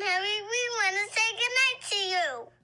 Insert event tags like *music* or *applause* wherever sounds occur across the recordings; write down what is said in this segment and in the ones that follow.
Harry. We want to say goodnight to you.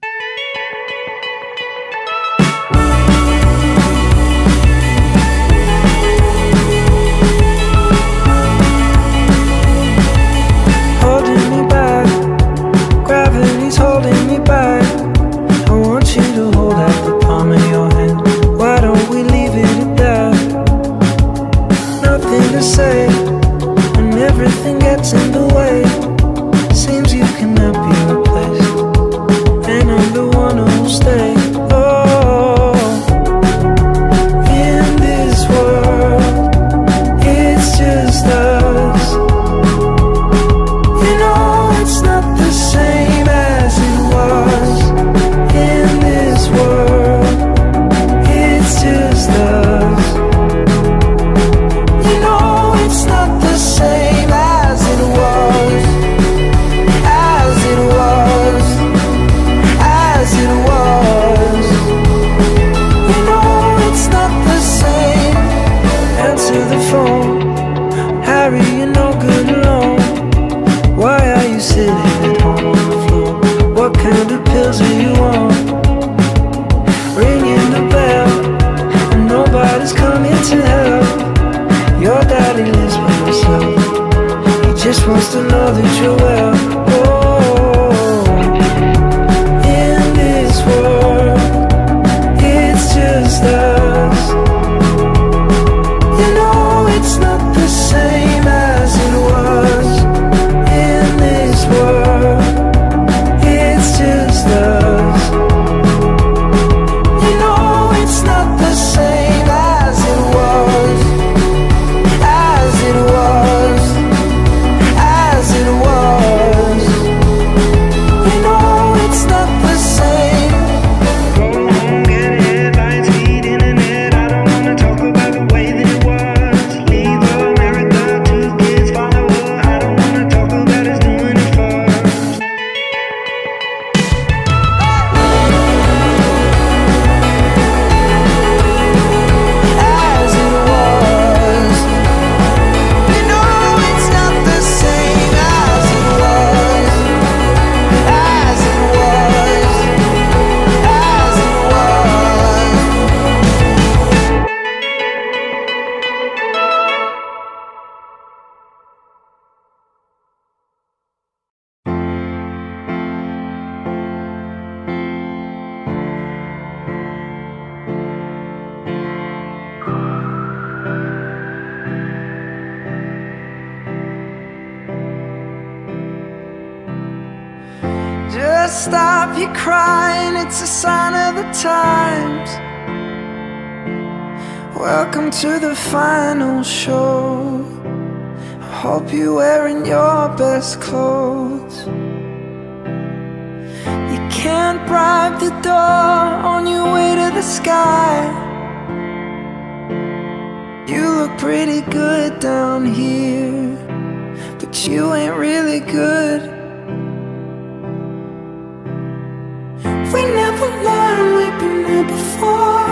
final show. I hope you're wearing your best clothes. You can't bribe the door on your way to the sky. You look pretty good down here But you ain't really good. We never learned we've been here before.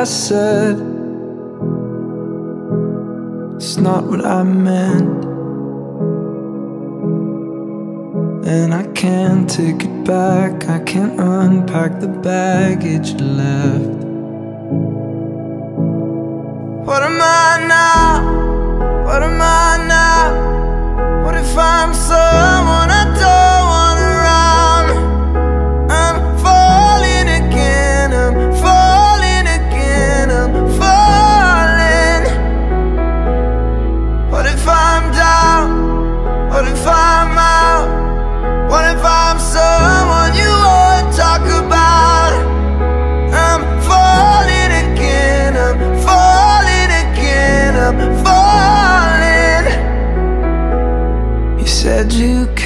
I said. It's not what I meant. And I can't take it back. I can't unpack the baggage left. What am I now? What am I now? What if I'm someone?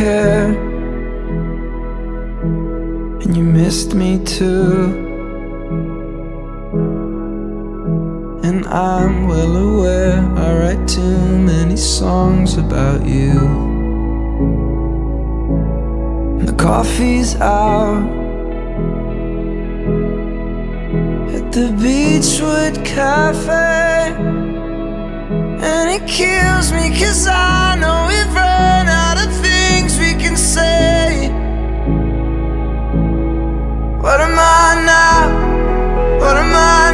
And you missed me too. And I'm well aware I write too many songs about you. The coffee's out. At the Beachwood Cafe. And it kills me cause I know What am I now? What am I?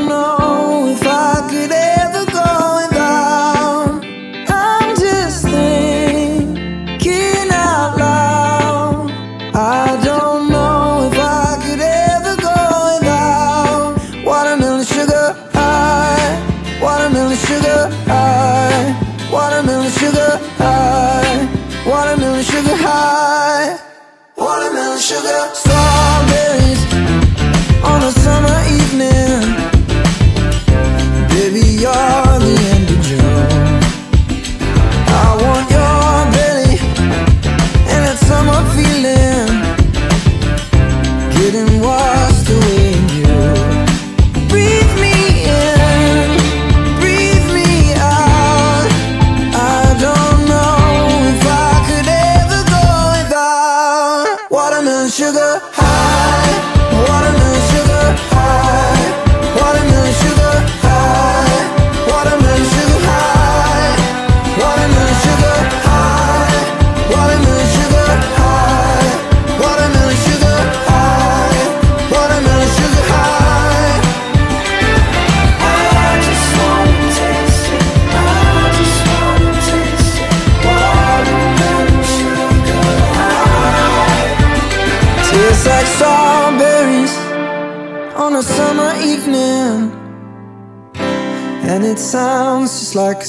like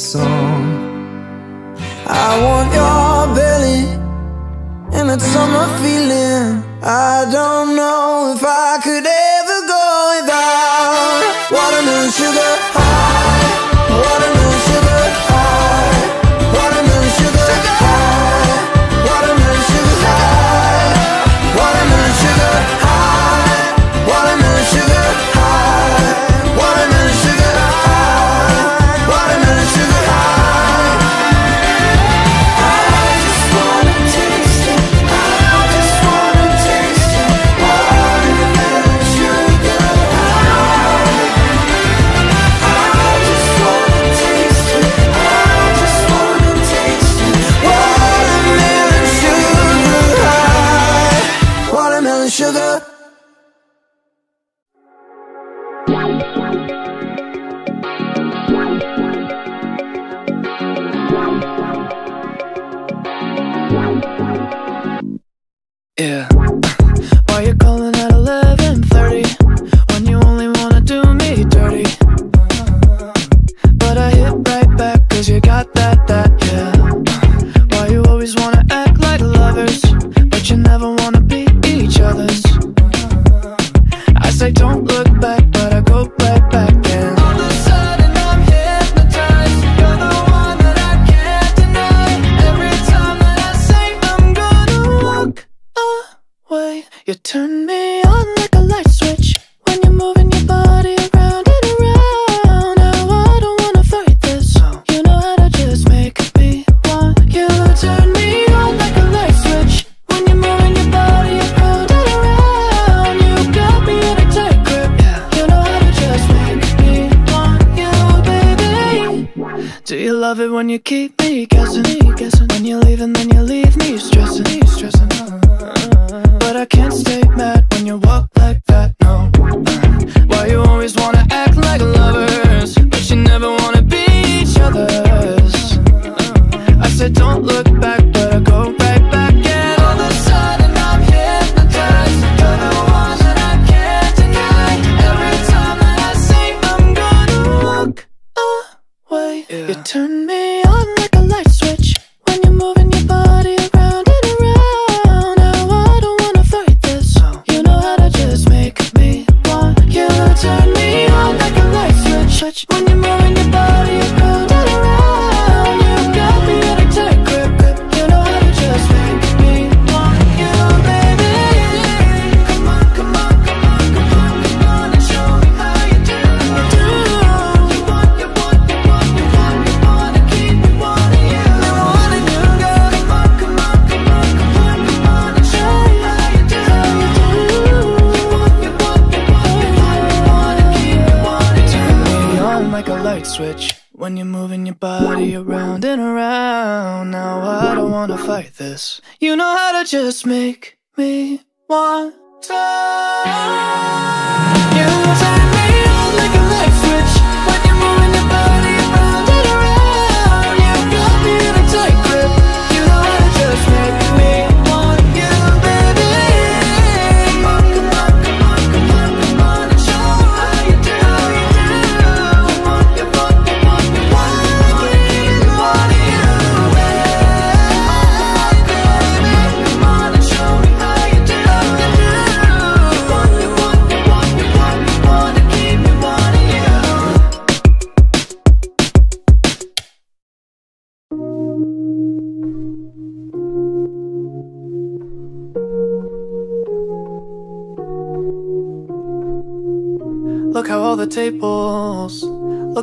Yeah. You turn me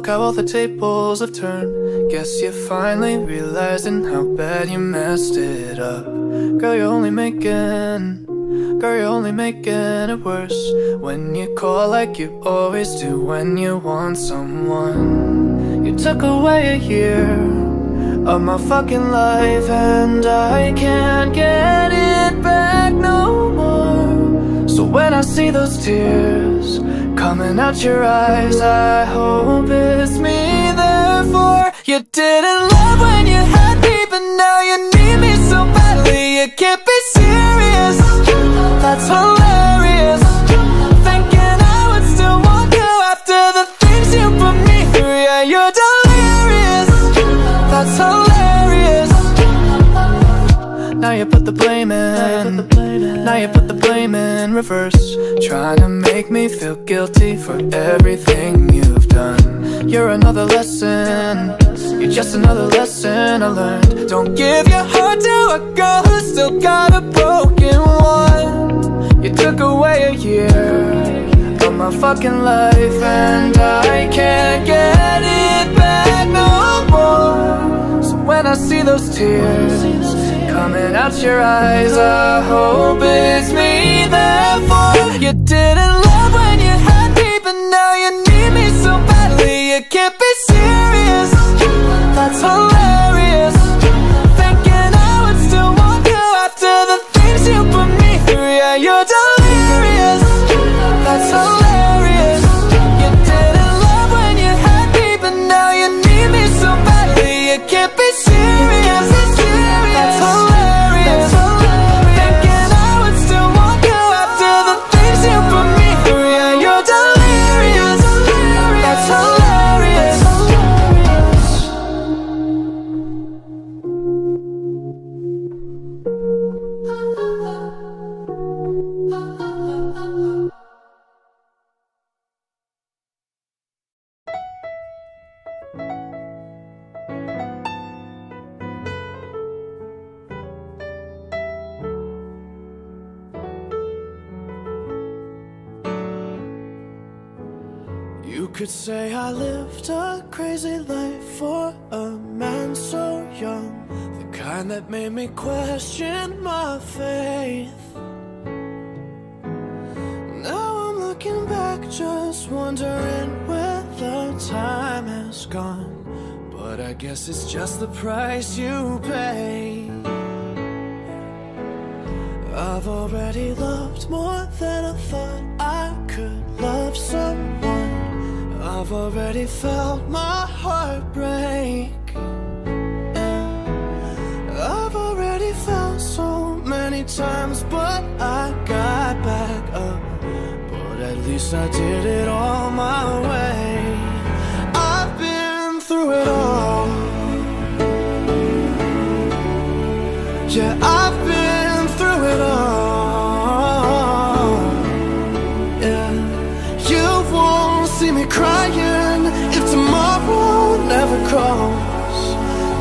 how all the tables have turned. Guess you're finally realizing how bad you messed it up. Girl, you're only making. Girl, you're only making it worse when you call like you always do when you want someone. You took away a year of my fucking life, and I can't get it back no more. So when I see those tears, Coming out your eyes, I hope it's me Therefore, you didn't love when you had me But now you need me so badly. You can't be serious. That's hilarious. Thinking I would still want you After the things you put me through. Yeah, you're delirious. That's hilarious. Now you put the blame in now you put the blame in reverse. Trying to make me feel guilty for everything you've done. You're another lesson. You're just another lesson I learned. Don't give your heart to a girl who's still got a broken one. You took away a year of my fucking life And I can't get it back no more when I see those tears Coming out your eyes. I hope it's me Therefore. You didn't love when you had me But now you need me so badly. You can't be serious. That's hilarious. say I lived a crazy life for a man so young The kind that made me question my faith. Now I'm looking back just wondering where the time has gone But I guess it's just the price you pay. I've already loved more than I thought I could love someone. I've already felt my heart break. I've already felt so many times But I got back up. But at least I did it all my way. I've been through it all.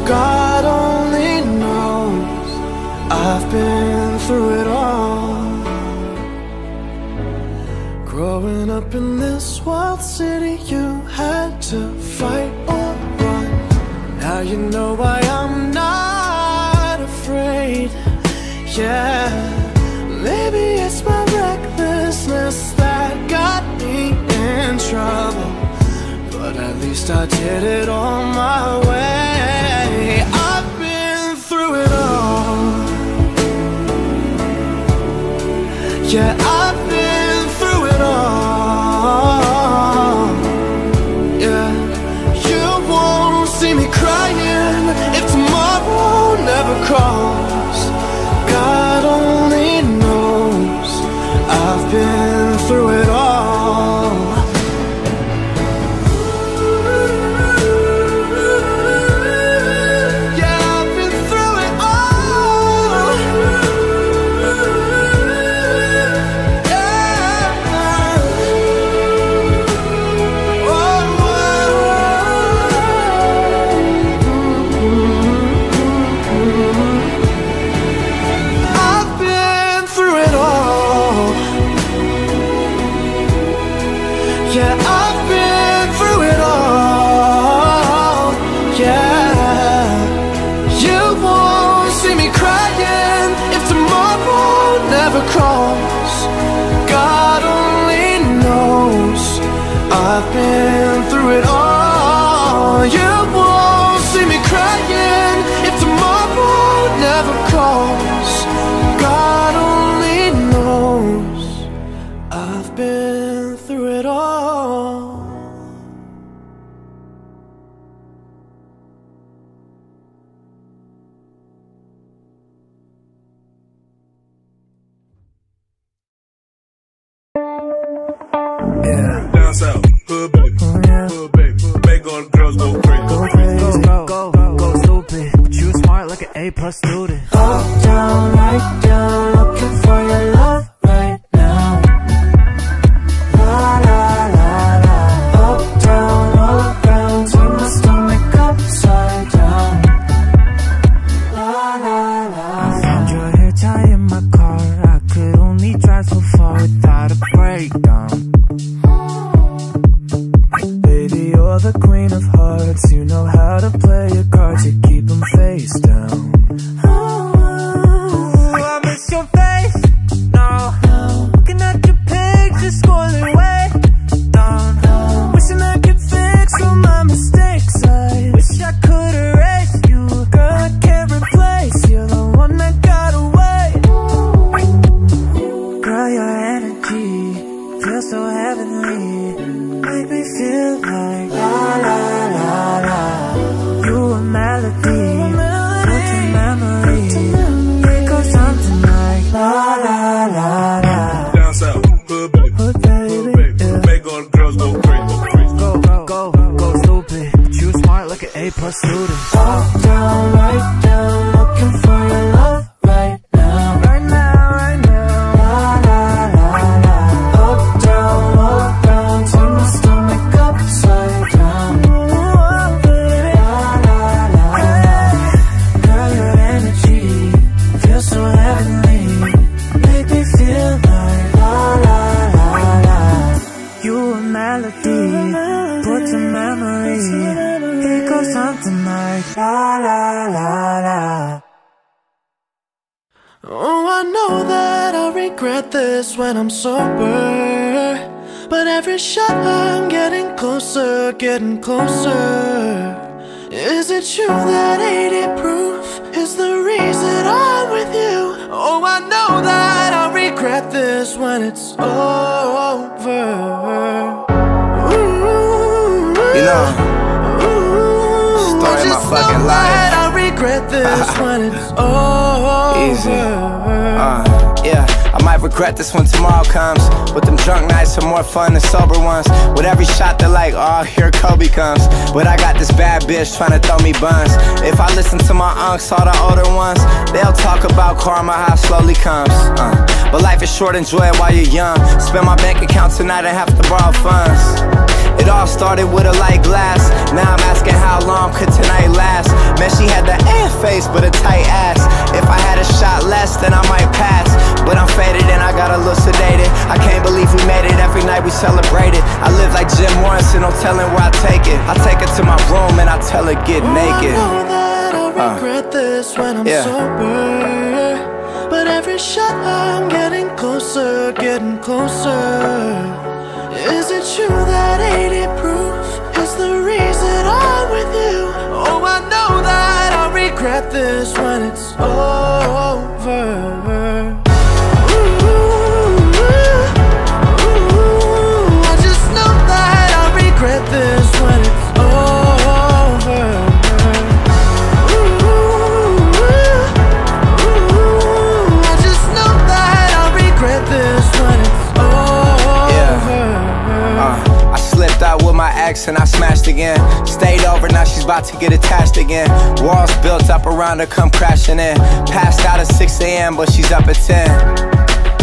God only knows. I've been through it all. Growing up in this wild city You had to fight or run. Now you know why I'm not afraid. Yeah. least I did it on my way. I've been through it all. Yeah, I make me feel like la la. This when tomorrow comes. But them drunk nights are more fun than sober ones. With every shot, they're like, oh, here Kobe comes. But I got this bad bitch trying to throw me buns. If I listen to my unks, all the older ones, they'll talk about karma, how slowly comes. Uh, but life is short, enjoy it while you're young. Spend my bank account tonight and have to borrow funds. It all started with a light glass. Now I'm asking how long could tonight last. Man, she had the ass face, but a tight ass. If I had a shot less, then I might pass. But I'm faded and I got a little sedated. I can't believe we made it. Every night we celebrated. I live like Jim Morrison, no telling where I take it. I take her to my room and I tell her get naked. I know that I'll Uh. regret this when I'm Yeah. sober. But every shot I'm getting closer, getting closer. Is it true that 80 proof is the reason I'm with you? Oh, I know that I'll regret this when it's over. And I smashed again. Stayed over, now she's about to get attached again. Walls built up around her, come crashing in. Passed out at 6 a.m., but she's up at 10.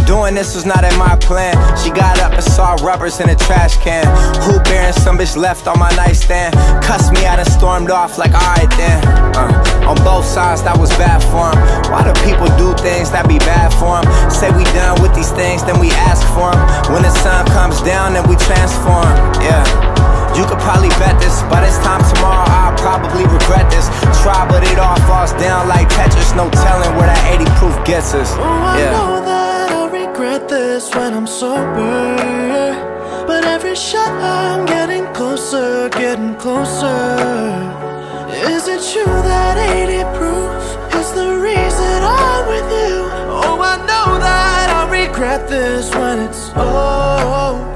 Doing this was not in my plan. She got up and saw rubbers in a trash can. Who bearing some bitch left on my nightstand? Cussed me out and stormed off like, alright then. Uh, on both sides, that was bad for 'em. Why do people do things that be bad for 'em? Say we done with these things, then we ask for 'em. When the sun comes down, then we transform. Yeah. You could probably bet this. By this time tomorrow, I'll probably regret this. Try, but it all falls down like Tetris. No telling where that 80 proof gets us. Oh, I Yeah. know that I'll regret this when I'm sober. But every shot I'm getting closer, getting closer. Is it true that 80 proof is the reason I'm with you? Oh, I know that I'll regret this when it's over.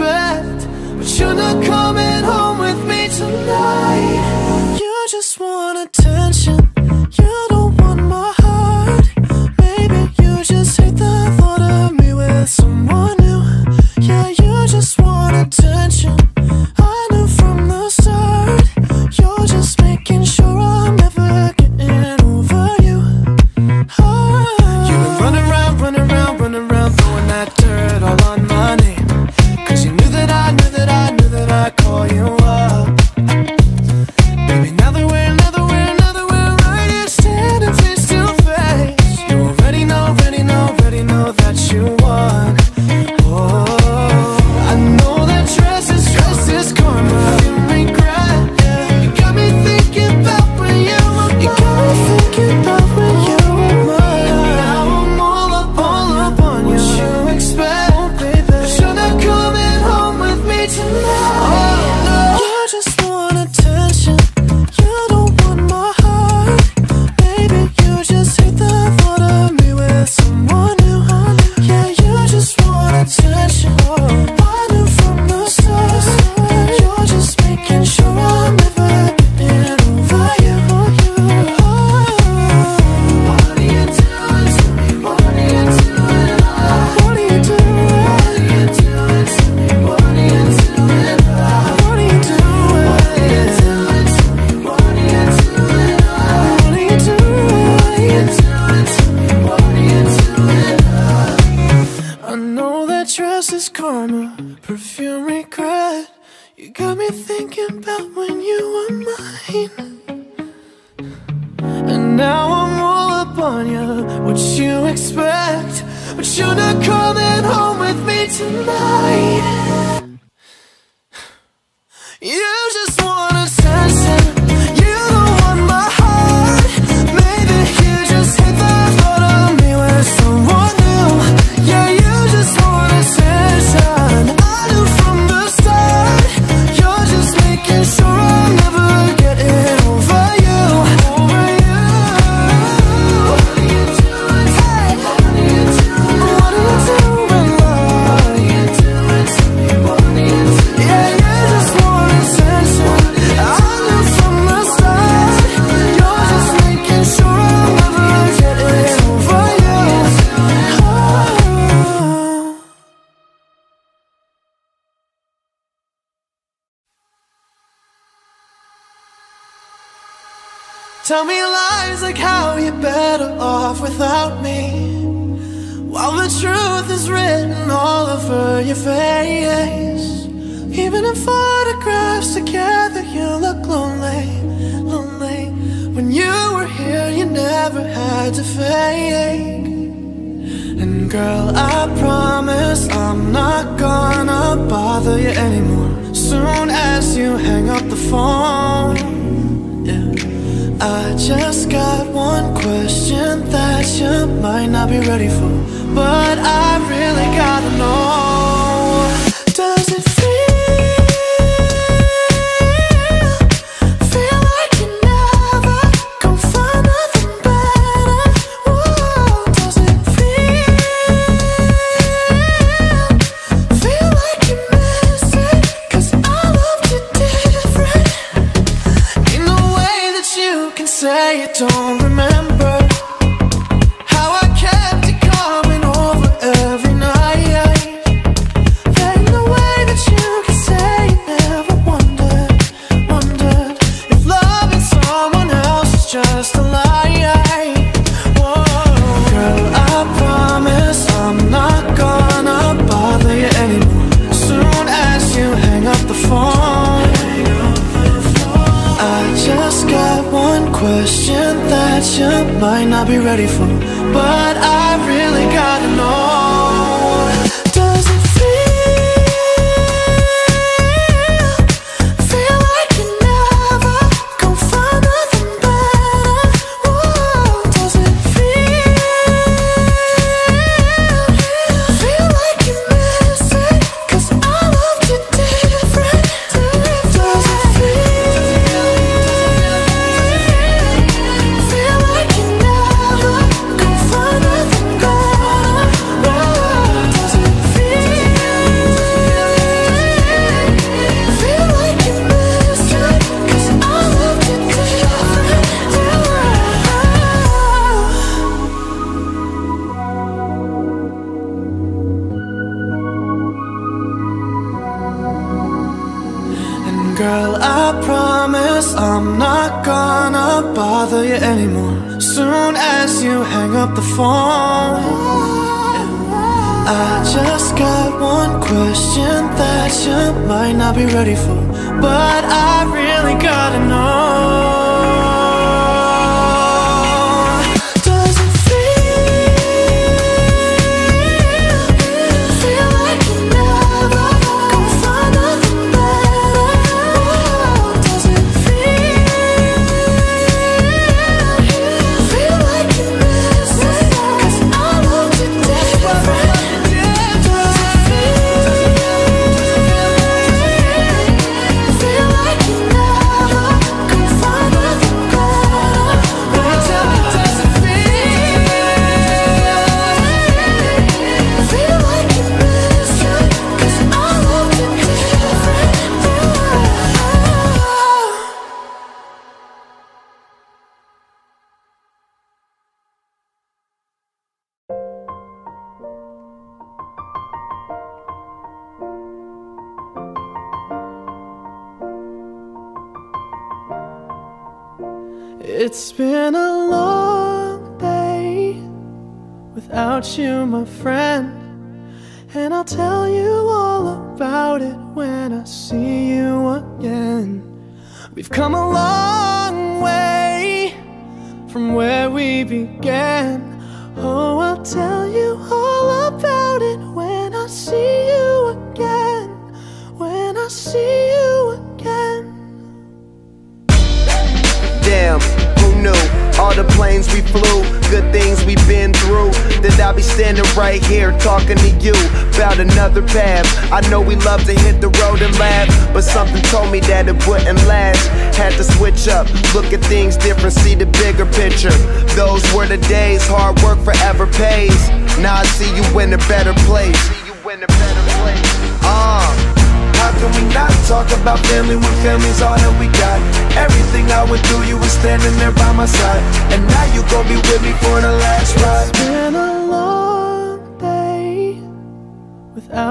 But you're not coming home with me tonight. You just want attention. You don't want my heart. Maybe you just hate the thought of me with someone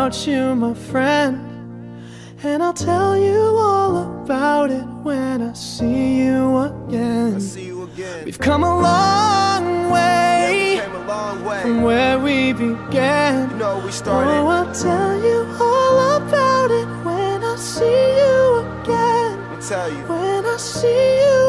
without you, my friend. And I'll tell you all about it when I see you again. See you again. We've come a long way Came a long way. from where we began. You know we started. Oh, I'll tell you all about it when I see you again. Let me tell you. When I see you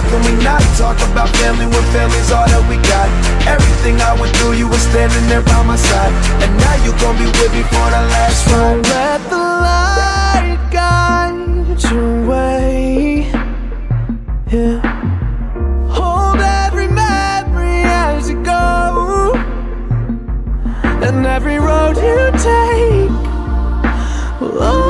How can we not talk about family when family's all that we got? Everything I went through, you were standing there by my side. And now you gon' be with me for the last So ride. let the light guide your way. Yeah. Hold every memory as you go, and every road you take will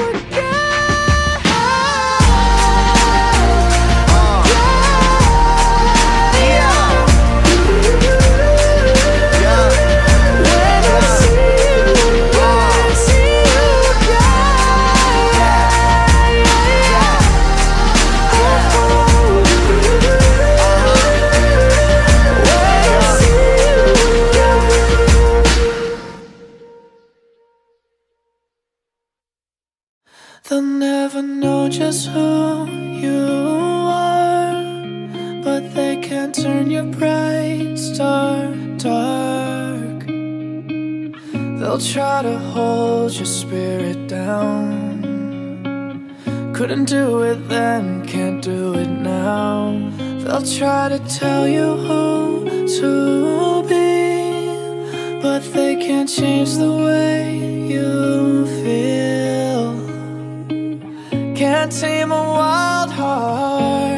just who you are, but they can't turn your bright star dark. They'll try to hold your spirit down. Couldn't do it then, can't do it now. They'll try to tell you who to be, but they can't change the way you feel. Can't tame a wild heart.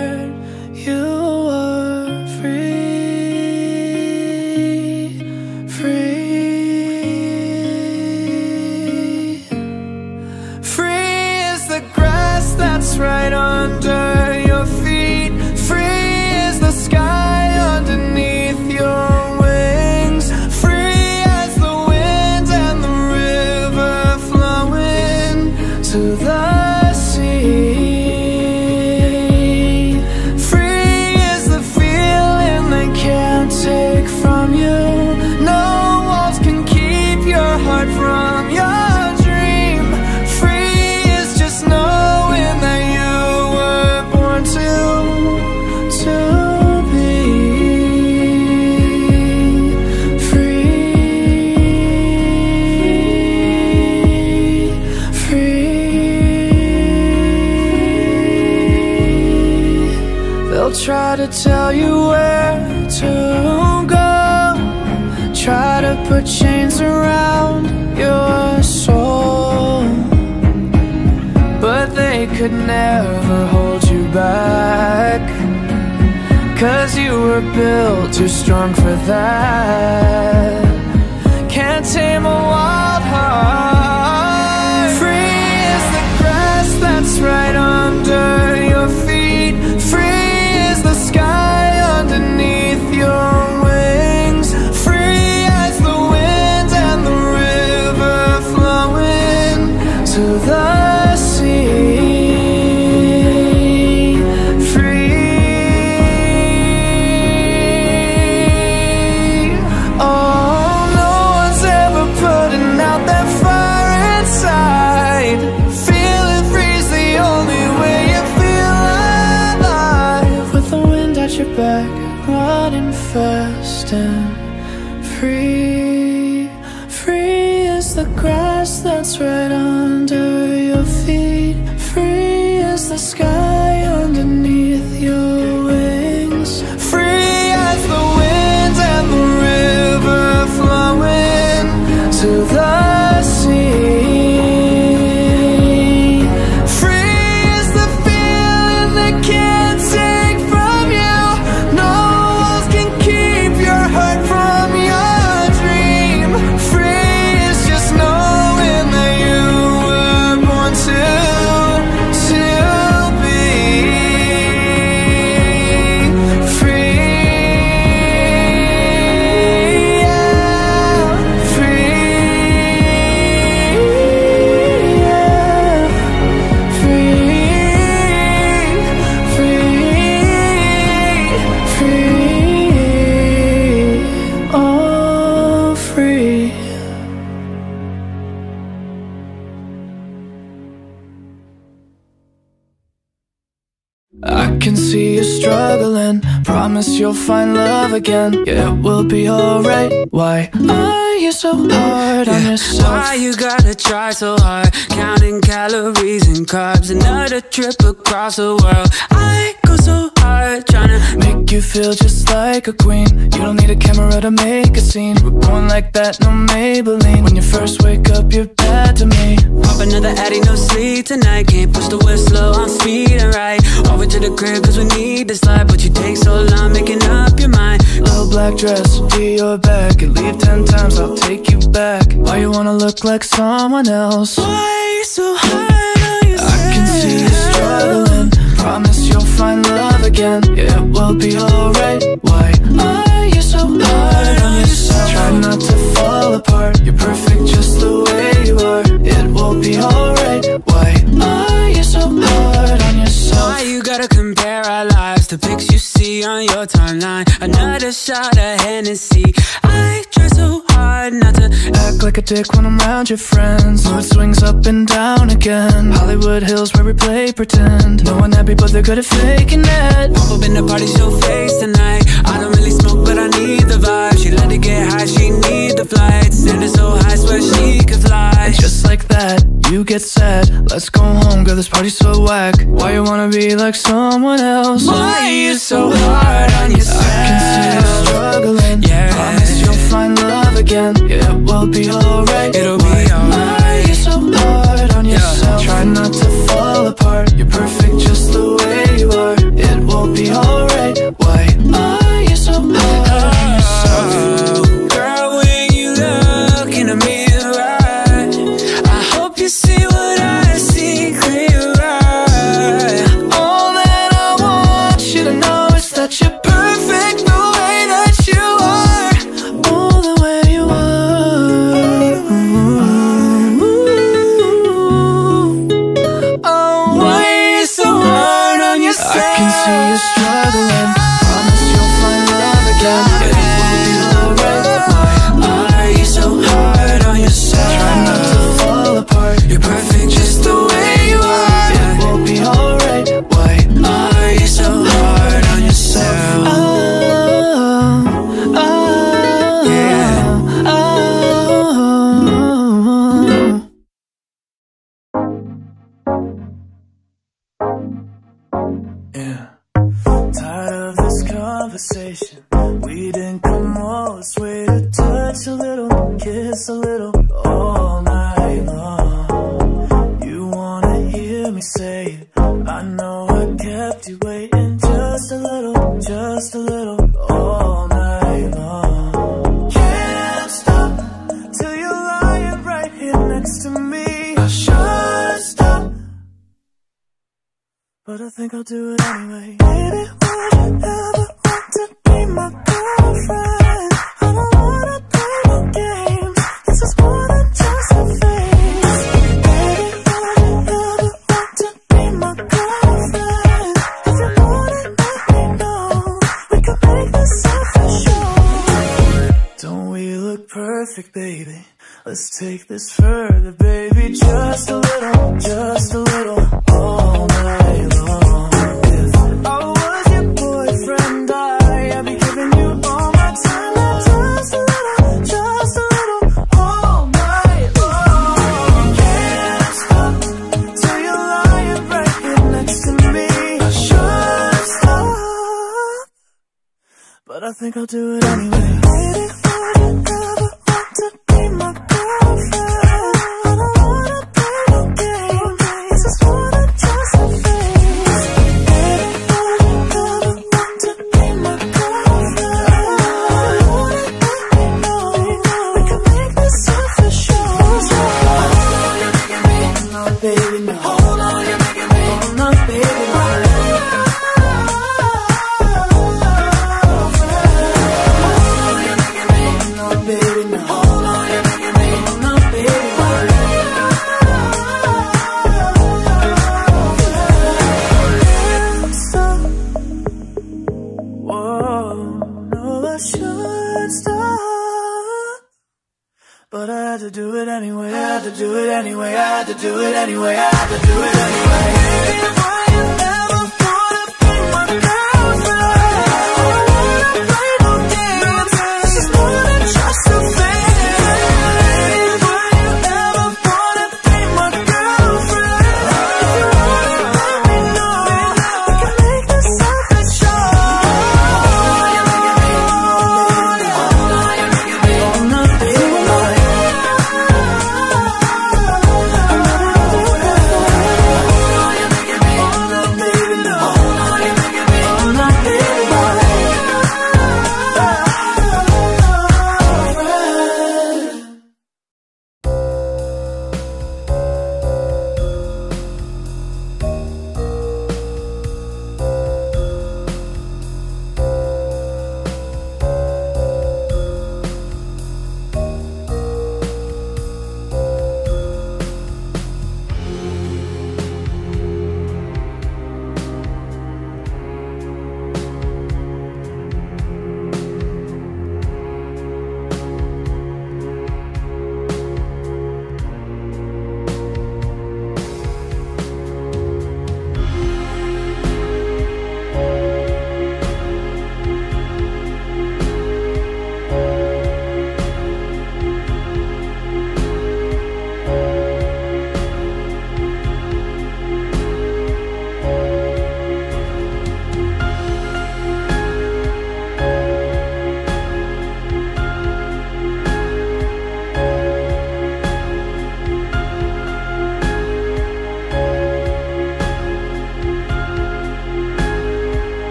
Tell you where to go. Try to put chains around your soul. But they could never hold you back. Cause you were built too strong for that. Can't tame a wild heart. Free as the grass that's right under you'll find love again. Yeah, it will be alright. Why are you so hard on yourself? Why you gotta try so hard? Counting calories and carbs, another trip across the world. I you feel just like a queen. You don't need a camera to make a scene. We're born like that, no Maybelline. When you first wake up, you're bad to me. pop another Addy, no sleep tonight. Can't push the whistle on speed and right. Over to the crib, cause we need this life. But you take so long making up your mind. Little black dress, be your back. You leave ten times, I'll take you back. Why you wanna look like someone else? Why you so hard on yourself? I can see you struggling. Promise you'll find love again. Yeah, it will be alright. Why are you so hard on yourself? Try not to fall apart. You're perfect just the way you are. It will be alright. Why are you so hard on yourself? Why you gotta compare our lives to pics you see on your timeline? Another shot of Hennessy. I try so hard not to Act like a dick when I'm around your friends. Mood swings up and down again. Hollywood Hills where we play pretend. No one happy, but they're good at faking it. Pop up in the party, show face tonight. I don't really smoke, but I need the vibe. She let it get high, she need the flight. Standing so high, swear she could fly. Just like that, you get sad. Let's go home, girl. This party's so whack. Why you wanna be like someone else? Why you so hard on yourself? I can see you struggling. Yeah. Promise you'll find love again. Yeah, it will be alright. It'll be Why alright. are you so hard on yourself? Try not to fall apart. You're perfect just the way you are. It will be alright. Why are you so hard on yourself? Ah.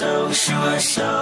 You were so,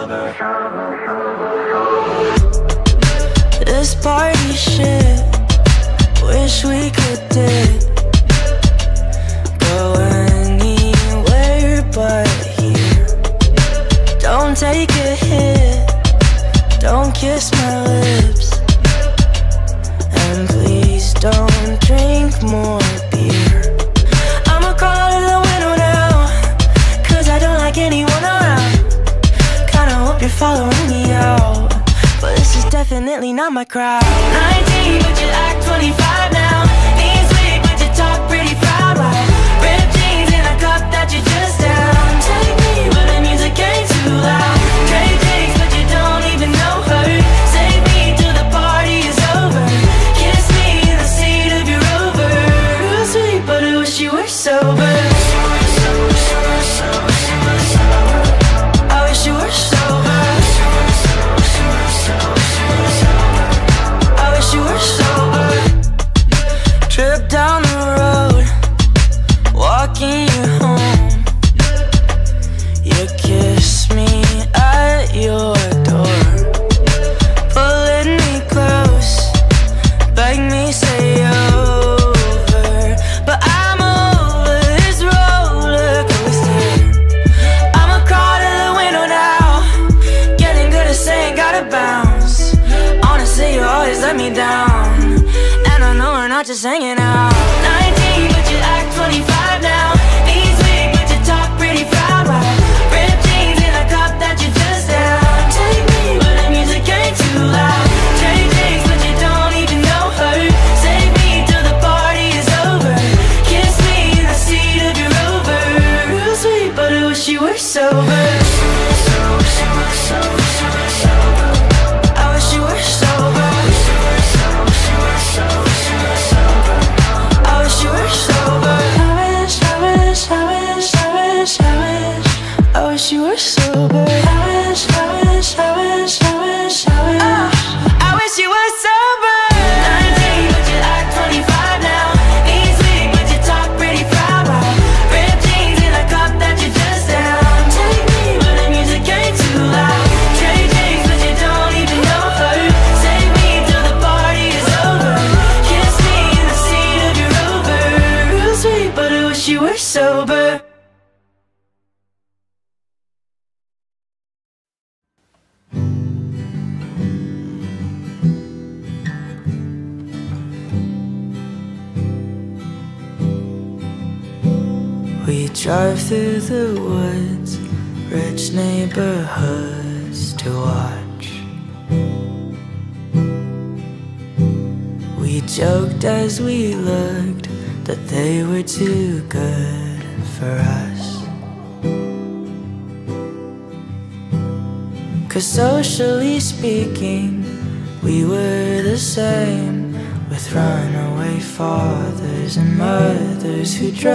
mothers who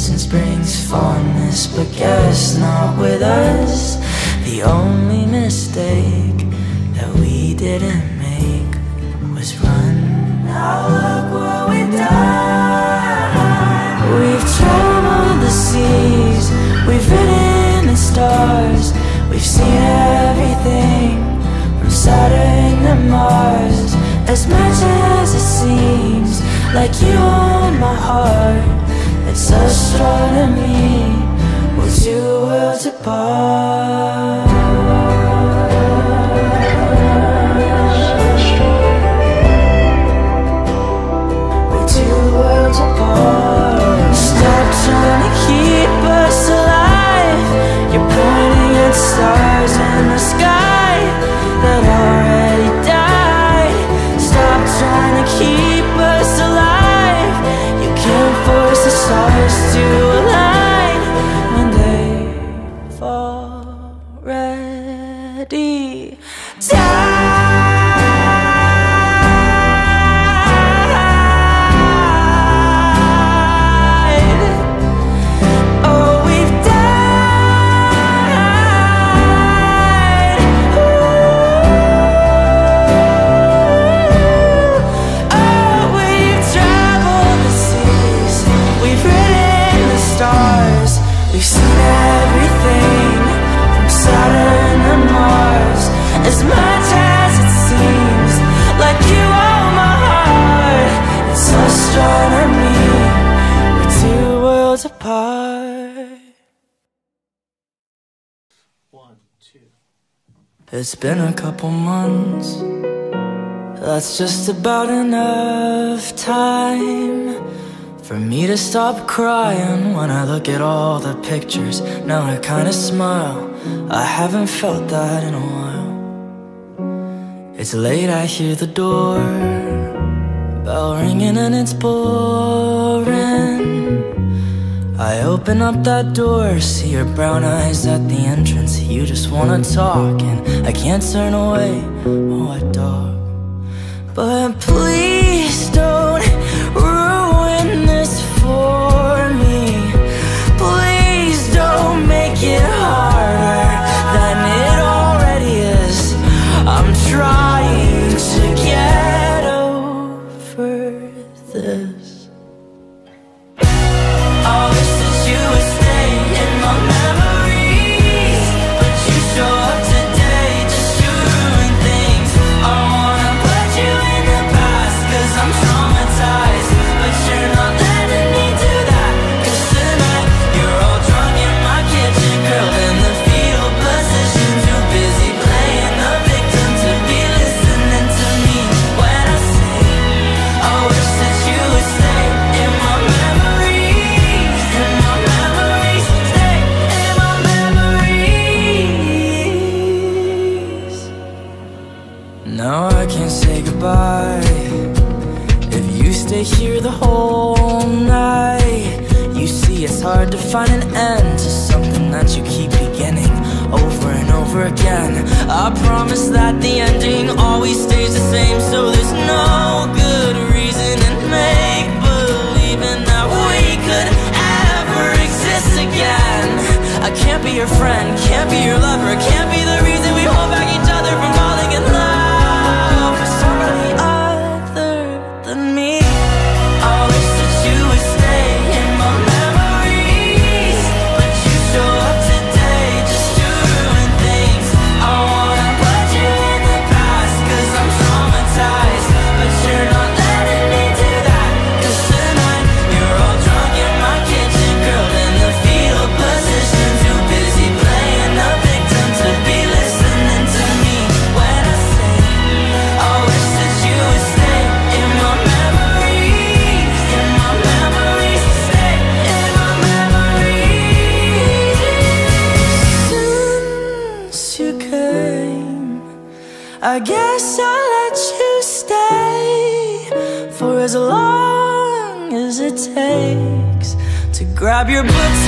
distance brings fondness, but guess not with us. The only mistake that we didn't make was run. Now look what we've done. We've traveled the seas, we've written the stars, we've seen everything from Saturn to Mars. As much as it seems like you own my heart astronomy, we're two worlds apart. to It's been a couple months. That's just about enough time For me to stop crying When I look at all the pictures. Now I kinda smile. I haven't felt that in a while. It's late, I hear the door Bell ringing and it's boring. I open up that door, see your brown eyes at the entrance. You just wanna talk and I can't turn away, oh I dog. But please don't ruin this for me. Please don't make it I promise that the ending always stays the same So there's no good reason in make-believing That we could ever exist again. I can't be your friend, can't be your lover, can't grab your books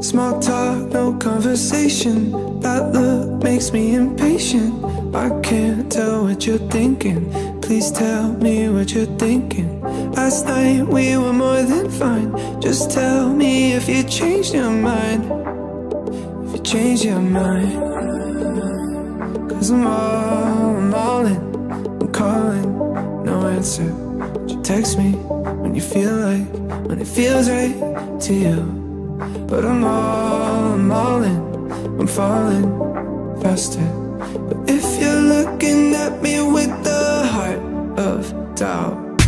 Small talk, no conversation. That look makes me impatient. I can't tell what you're thinking. Please tell me what you're thinking. Last night we were more than fine. Just tell me if you changed your mind. If you changed your mind. Cause I'm all, I'm all in. I'm calling, no answer. But you text me when you feel like, when it feels right to you. But I'm all, I'm all in, I'm falling faster. But if you're looking at me with the heart of doubt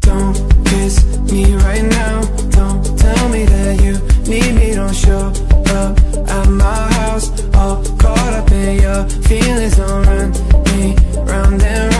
Don't kiss me right now. Don't tell me that you need me. Don't show up at my house. All caught up in your feelings. Don't run me round and round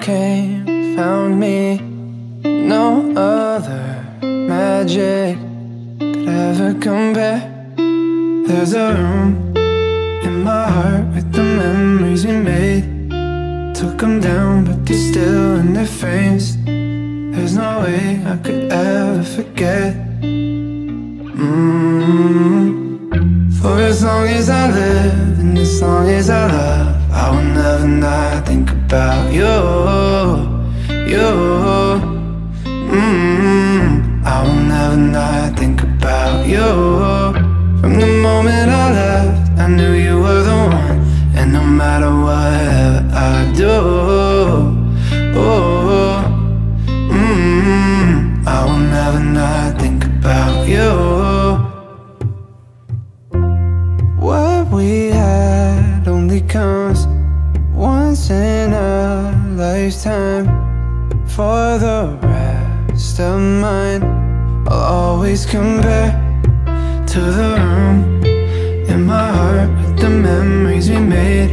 came, found me. No other magic could ever compare. There's a room in my heart with the memories we made. Took them down, but they're still in their frames. There's no way I could ever forget. mm For as long as I live, and as long as I love, I will never not think about you. You. mm I will never not think about you. From the moment I left, I knew you were the one. And no matter whatever I do, oh, mm, I will never not think about you. What we had only comes once in a lifetime. For the rest of mine, I'll always compare to the room in my heart with the memories we made.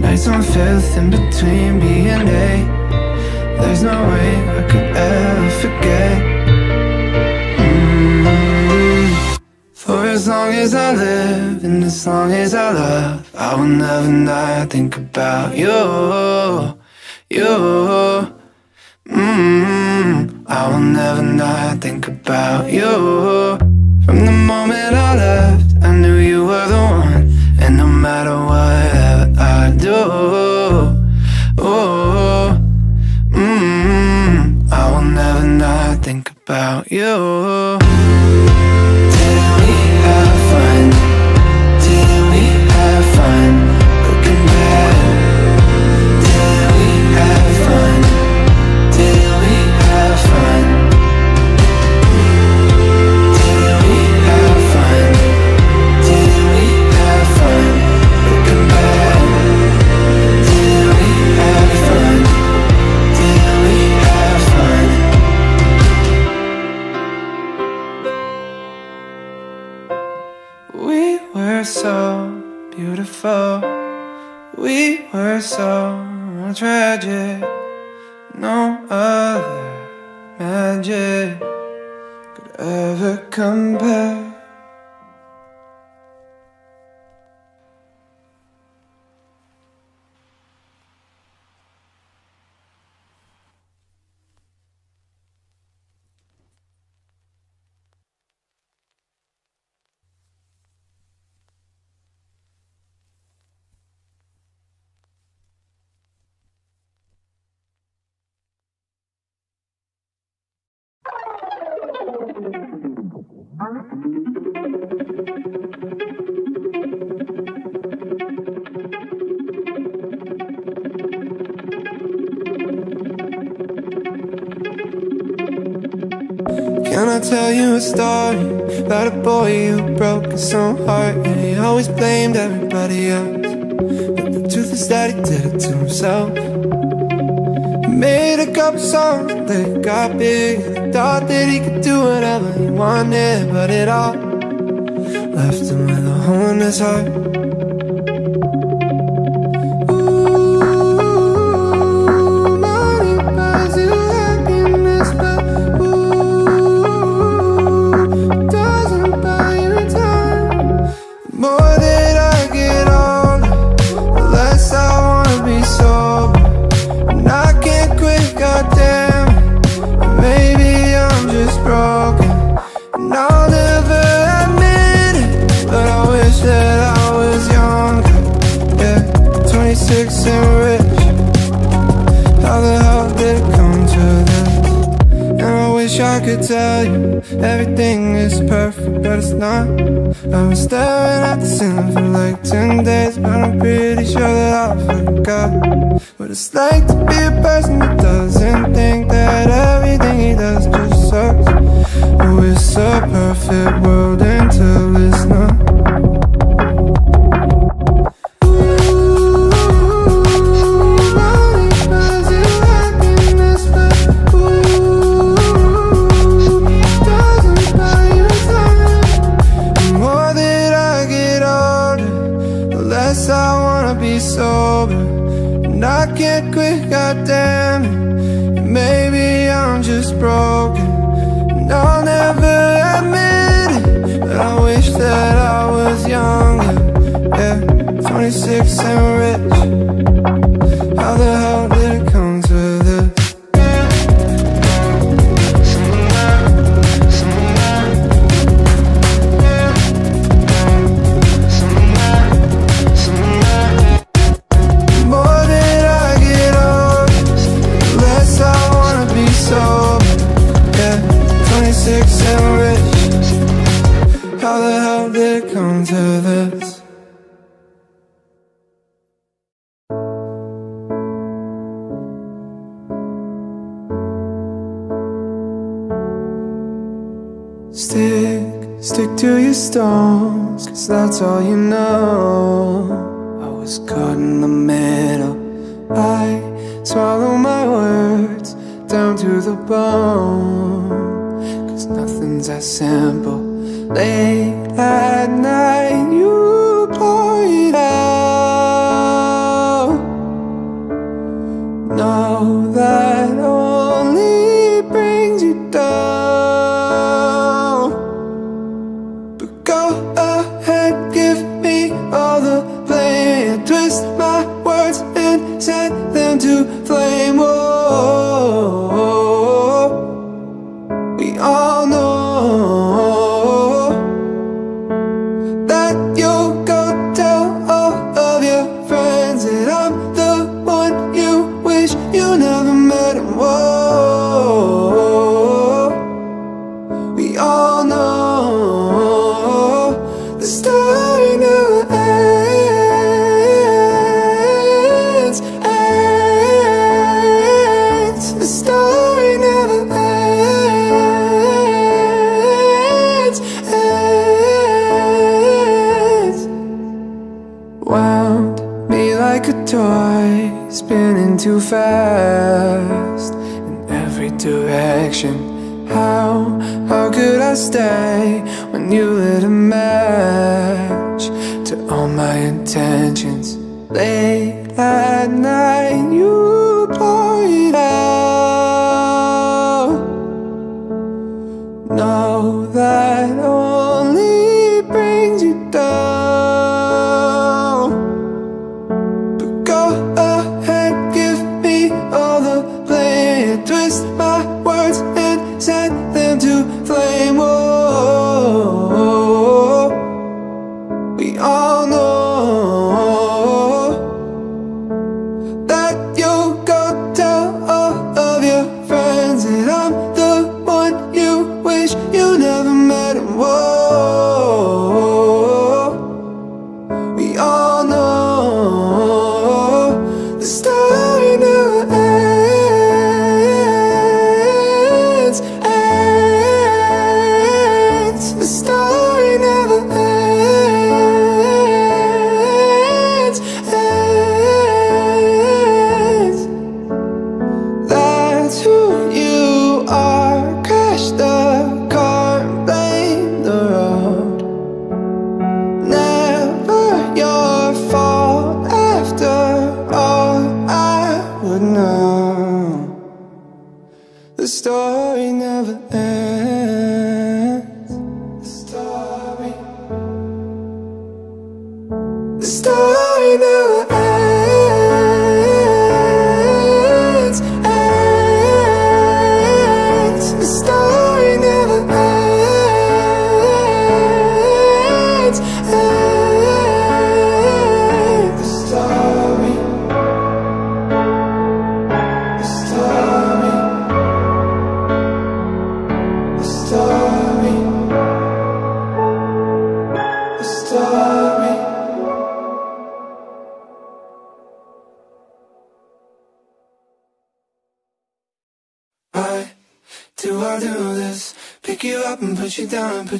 Nights on fifth in between B and A. There's no way I could ever forget. As long as I live and as long as I love, I will never not think about you. You. mm I will never not think about you. From the moment I left, I knew you were the one. And no matter whatever I do, oh, mm, I will never not think about you. So tragic. No other magic could ever compare. Can I tell you a story about a boy who broke his own heart and he always blamed everybody else? But the truth is that he did it to himself. He made a couple songs that got big thought that he could do whatever he wanted, but it all left him with a hole in his heart. 26 and rich. How the hell did it come to this? And I wish I could tell you everything is perfect, but it's not. I was staring at the ceiling for like 10 days, but I'm pretty sure that I forgot what it's like to be a person that doesn't think that everything he does just sucks. Oh, it's a perfect world until it's not. That's all you know. I was caught in the middle. I swallow my words down to the bone. Cause nothing's as simple. Late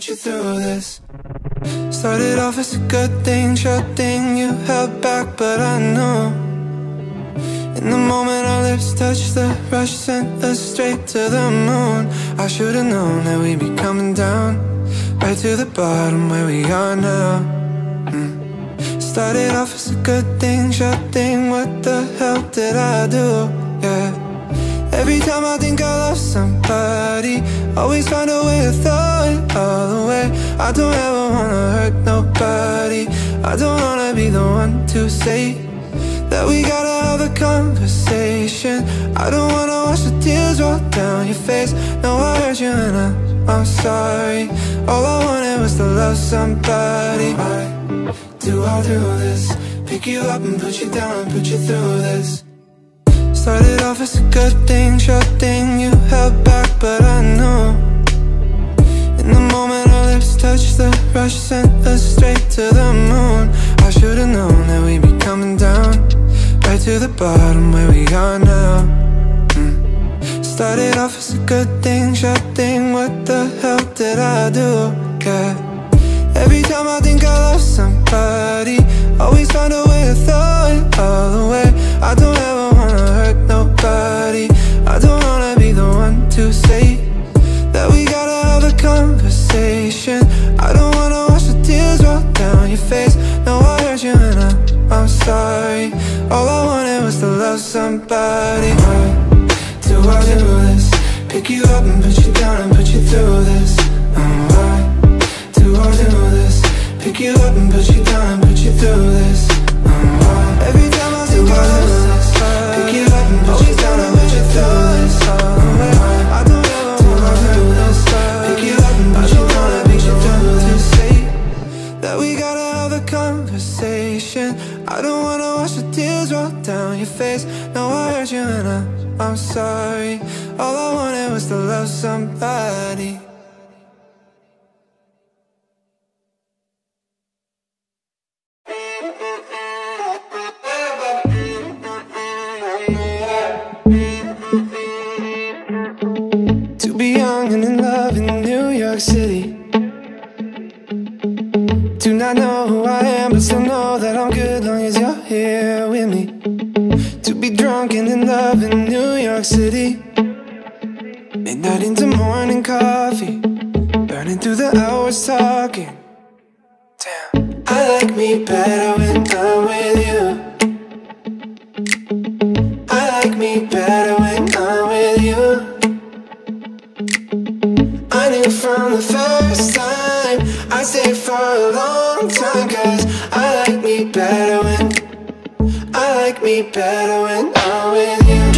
you through this. Started off as a good thing, sure thing you held back, but I know. In the moment our lips touched, the rush sent us straight to the moon. I should've known that we'd be coming down, right to the bottom where we are now. Mm. Started off as a good thing, sure thing, what the hell did I do? Yeah. Every time I think I love somebody, always find a way to throw it all away. I don't ever wanna hurt nobody. I don't wanna be the one to say that we gotta have a conversation. I don't wanna watch the tears roll down your face. No, I hurt you and I, I'm sorry. All I wanted was to love somebody. Why do I do this? Pick you up and put you down and put you through this. Off as a good thing, sure thing you held back, but I know. In the moment our lips touched, the rush sent us straight to the moon. I should've known that we'd be coming down Right to the bottom where we are now. Mm. Started off as a good thing, sure thing, what the hell did I do? Yeah Every time I think I love somebody Always find a way to throw it all away. I don't ever somebody Why do I do this? Pick you up and put you down and put you through this Midnight into morning coffee, burning through the hours talking. Damn, I like me better when I'm with you. I like me better when I'm with you. I knew from the first time I'd stay for a long time Cause I like me better when I like me better when I'm with you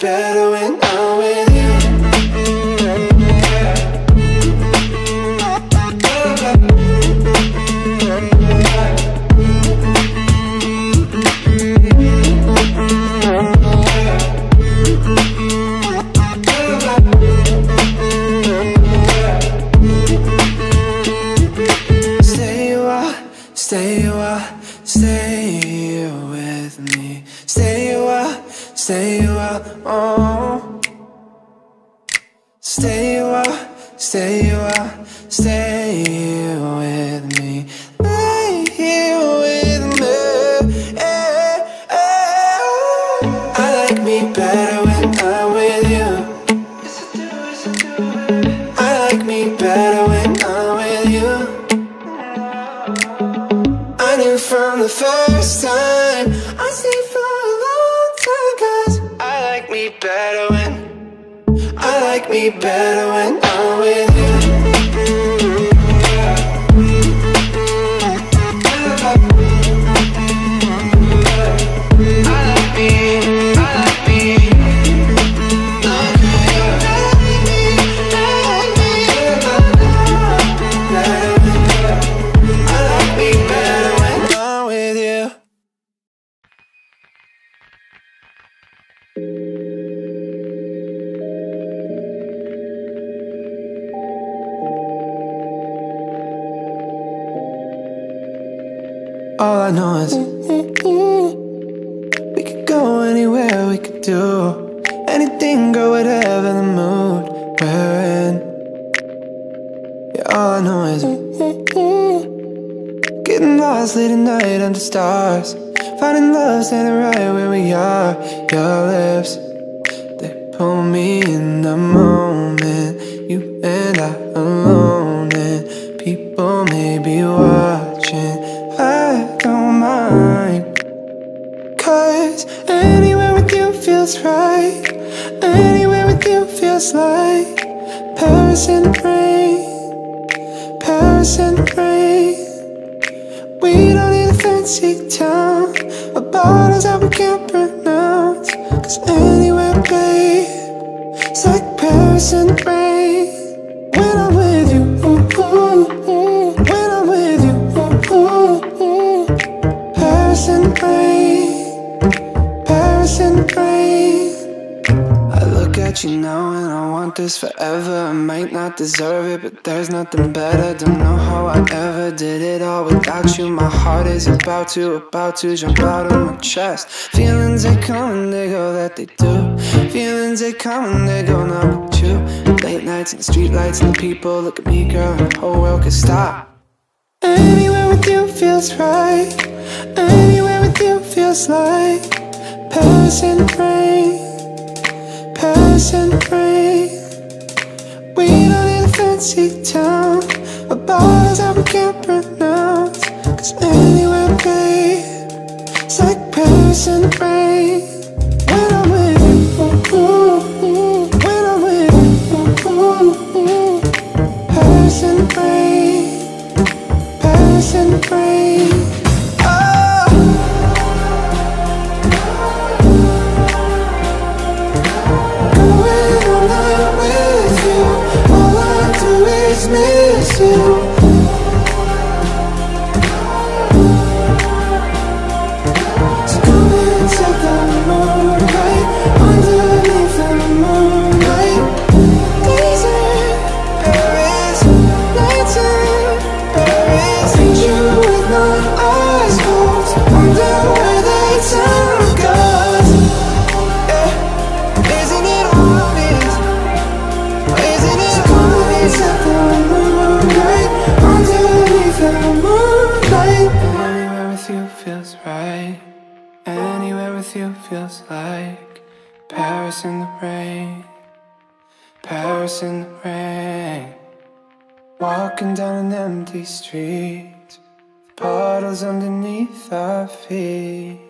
Better when better when do anything, go whatever the mood we're in. Yeah, all I know is *laughs* getting lost late at night under stars, finding love standing right where we are. Your lips, they pull me in the moment. You and I alone, and people may be watching. I don't mind. Cause you feels right. Anywhere with you feels like Paris in the rain. Paris in the rain. We don't need a fancy town or bottles that we can't pronounce. Cause anywhere, babe, it's like Paris in the rain. When I'm with you, ooh, ooh, when I'm with you, ooh, ooh. Paris in the rain, Paris in the. I look at you now and I want this forever. I might not deserve it, but there's nothing better. Don't know how I ever did it all without you. My heart is about to, about to jump out of my chest. Feelings they come and they go, that they do. Feelings they come and they go, not with you. Late nights and the street lights and the people look at me, girl, and the whole world could stop. Anywhere with you feels right. Anywhere with you feels like The rain. Paris in the rain. We don't need a fancy town or bottles that we can't pronounce. Cause anywhere, babe, it's like Paris in the feels like Paris in the rain, Paris in the rain. Walking down an empty street, puddles underneath our feet.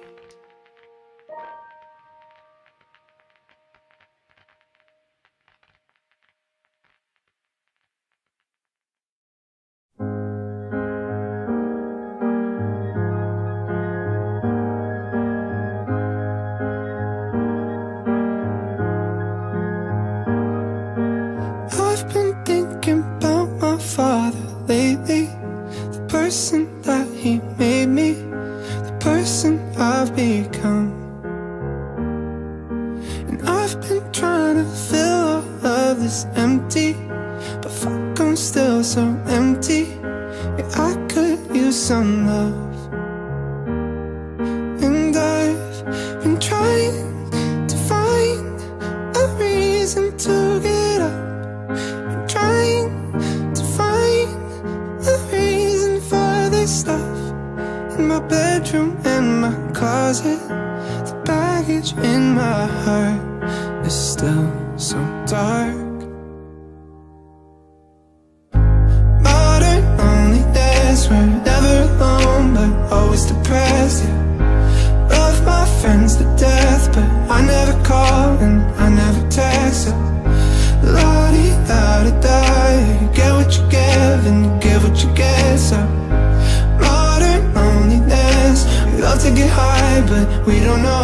We don't know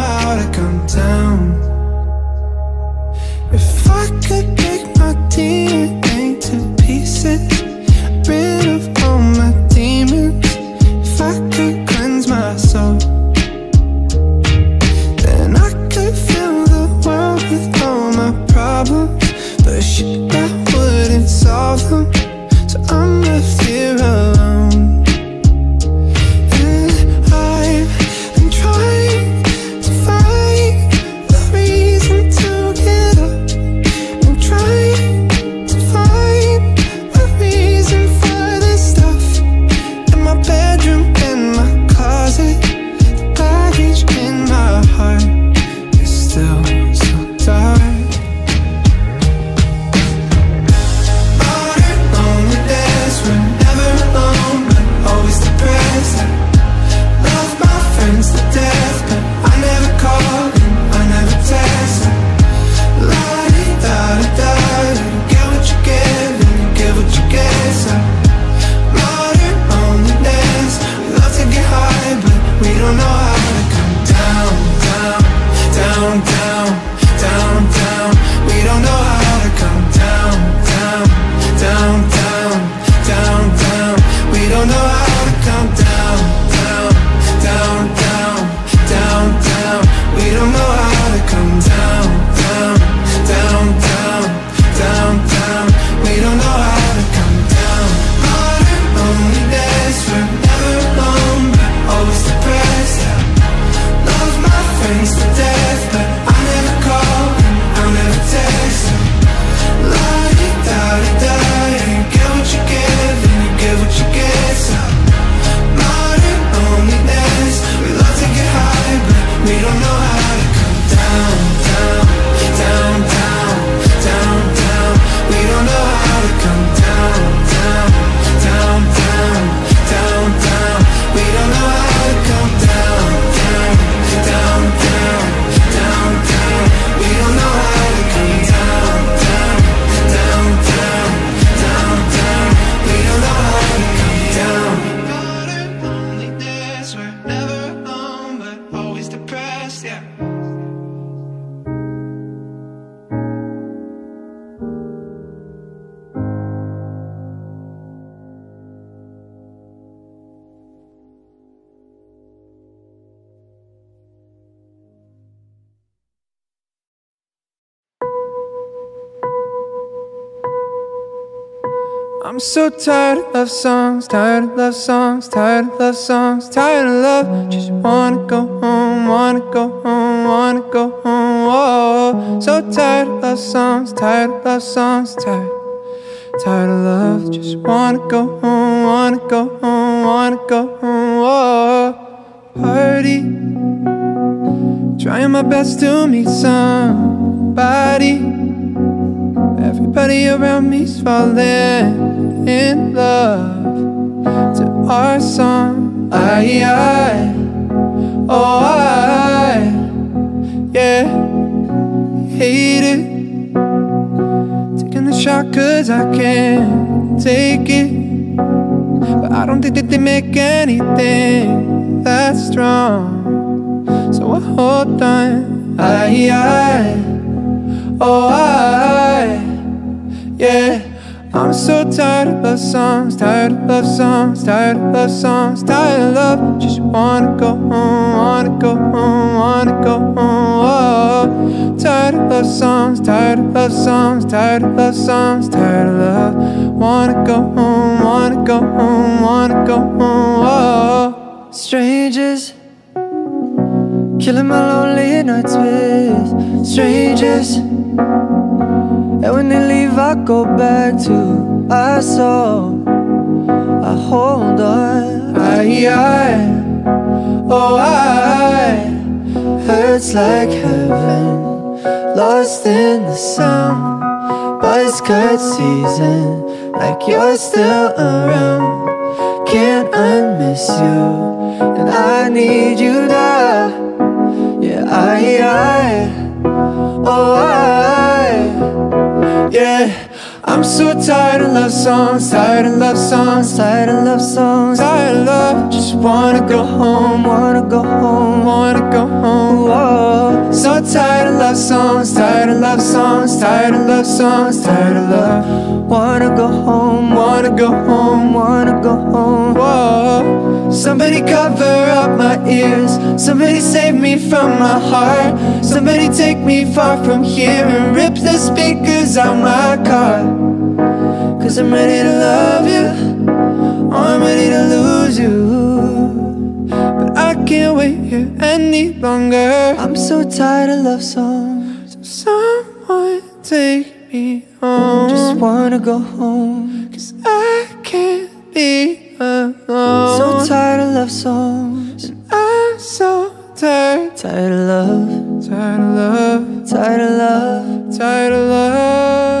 so tired of love songs, tired of love songs, tired of love songs, tired of love. Just wanna go home, wanna go home, wanna go home. Whoa, so tired of love songs, tired of love songs, tired, tired of love. Just wanna go home, wanna go home, wanna go home. Whoa, party, trying my best to meet somebody. Everybody around me's falling in love to our song. I, I, oh I, yeah, hate it. Taking the shot cause I can't take it. But I don't think that they make anything that strong. So I hold on. I, I, oh I, yeah. I'm so tired of love songs, tired of love songs, tired of love songs, tired of love. Just wanna go home, wanna go home, wanna go home. Oh, tired of love songs, tired of love songs, tired of love songs, tired of love. Wanna go home, wanna go home, wanna go home. Oh, Strangers Killing my lonely nights with strangers And when they leave I go back to our soul I hold on. I, I, oh I, Hurts like heaven Lost in the sound cut season Like you're still around. Can't unmiss you And I need you now. Yeah, I, I Oh, I yeah. I'm so tired of love songs, tired of love songs, Tired of love songs tired of love. Just wanna go home, Wanna go home wanna go home. Whoa. So tired of love songs, tired of love songs, tired of love songs, tired of love. Wanna go home Wanna go home, Wanna go home whoa. Somebody cover up my ears. Somebody save me from my heart. Somebody take me far from here and rip the speakers out my car. Cause I'm ready to love you. Oh, I'm ready to lose you. But I can't wait here any longer. I'm so tired of love songs so Someone take me home. Just wanna go home Cause I can't be alone. So tired of love songs And I'm so tired, Tired of love tired of love, Tired of love tired of love.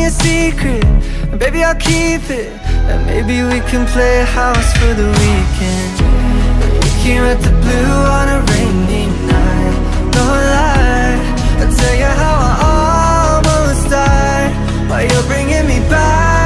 Me a secret, baby I'll keep it. And maybe we can play house for the weekend. We came at the blue on a rainy night. No lie, I'll tell you how I almost died. While you're bringing me back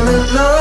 all alone,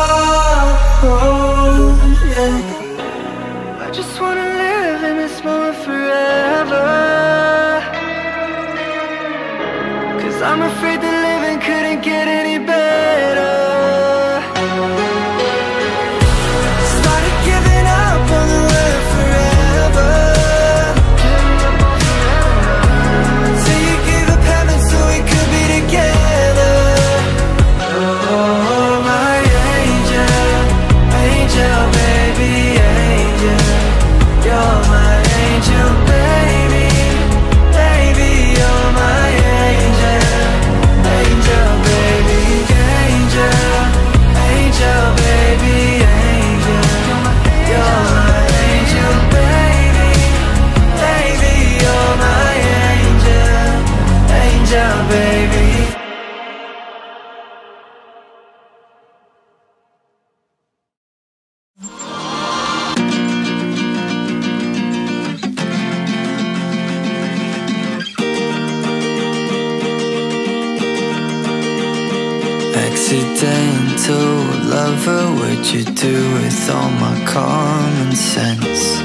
Accidental lover, what'd you do with all my common sense?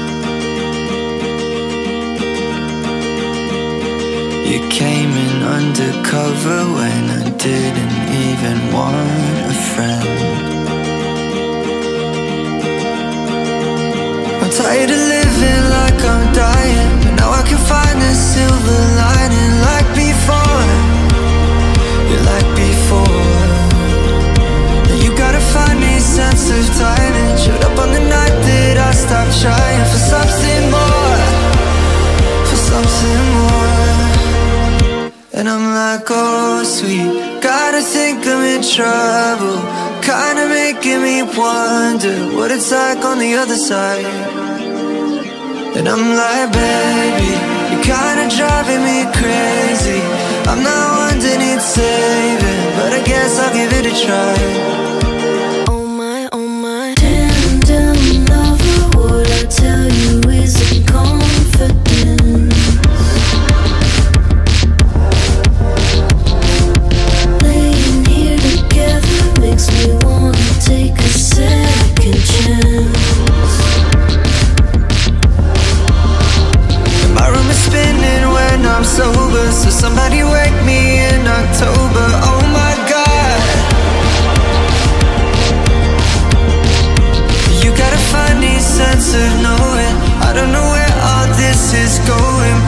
You came in undercover when I didn't even want a friend. I'm tired of living like I'm dying, but now I can find a silver lining like before. You like before. Me sense of timing. Showed up on the night that I stopped trying for something more, for something more. And I'm like, oh sweet, gotta think I'm in trouble. Kinda making me wonder what it's like on the other side. And I'm like, baby, you're kinda driving me crazy. I'm not one that needs saving, but I guess I'll give it a try. Somebody wake me in October, oh my God. You got a funny sense of knowing. I don't know where all this is going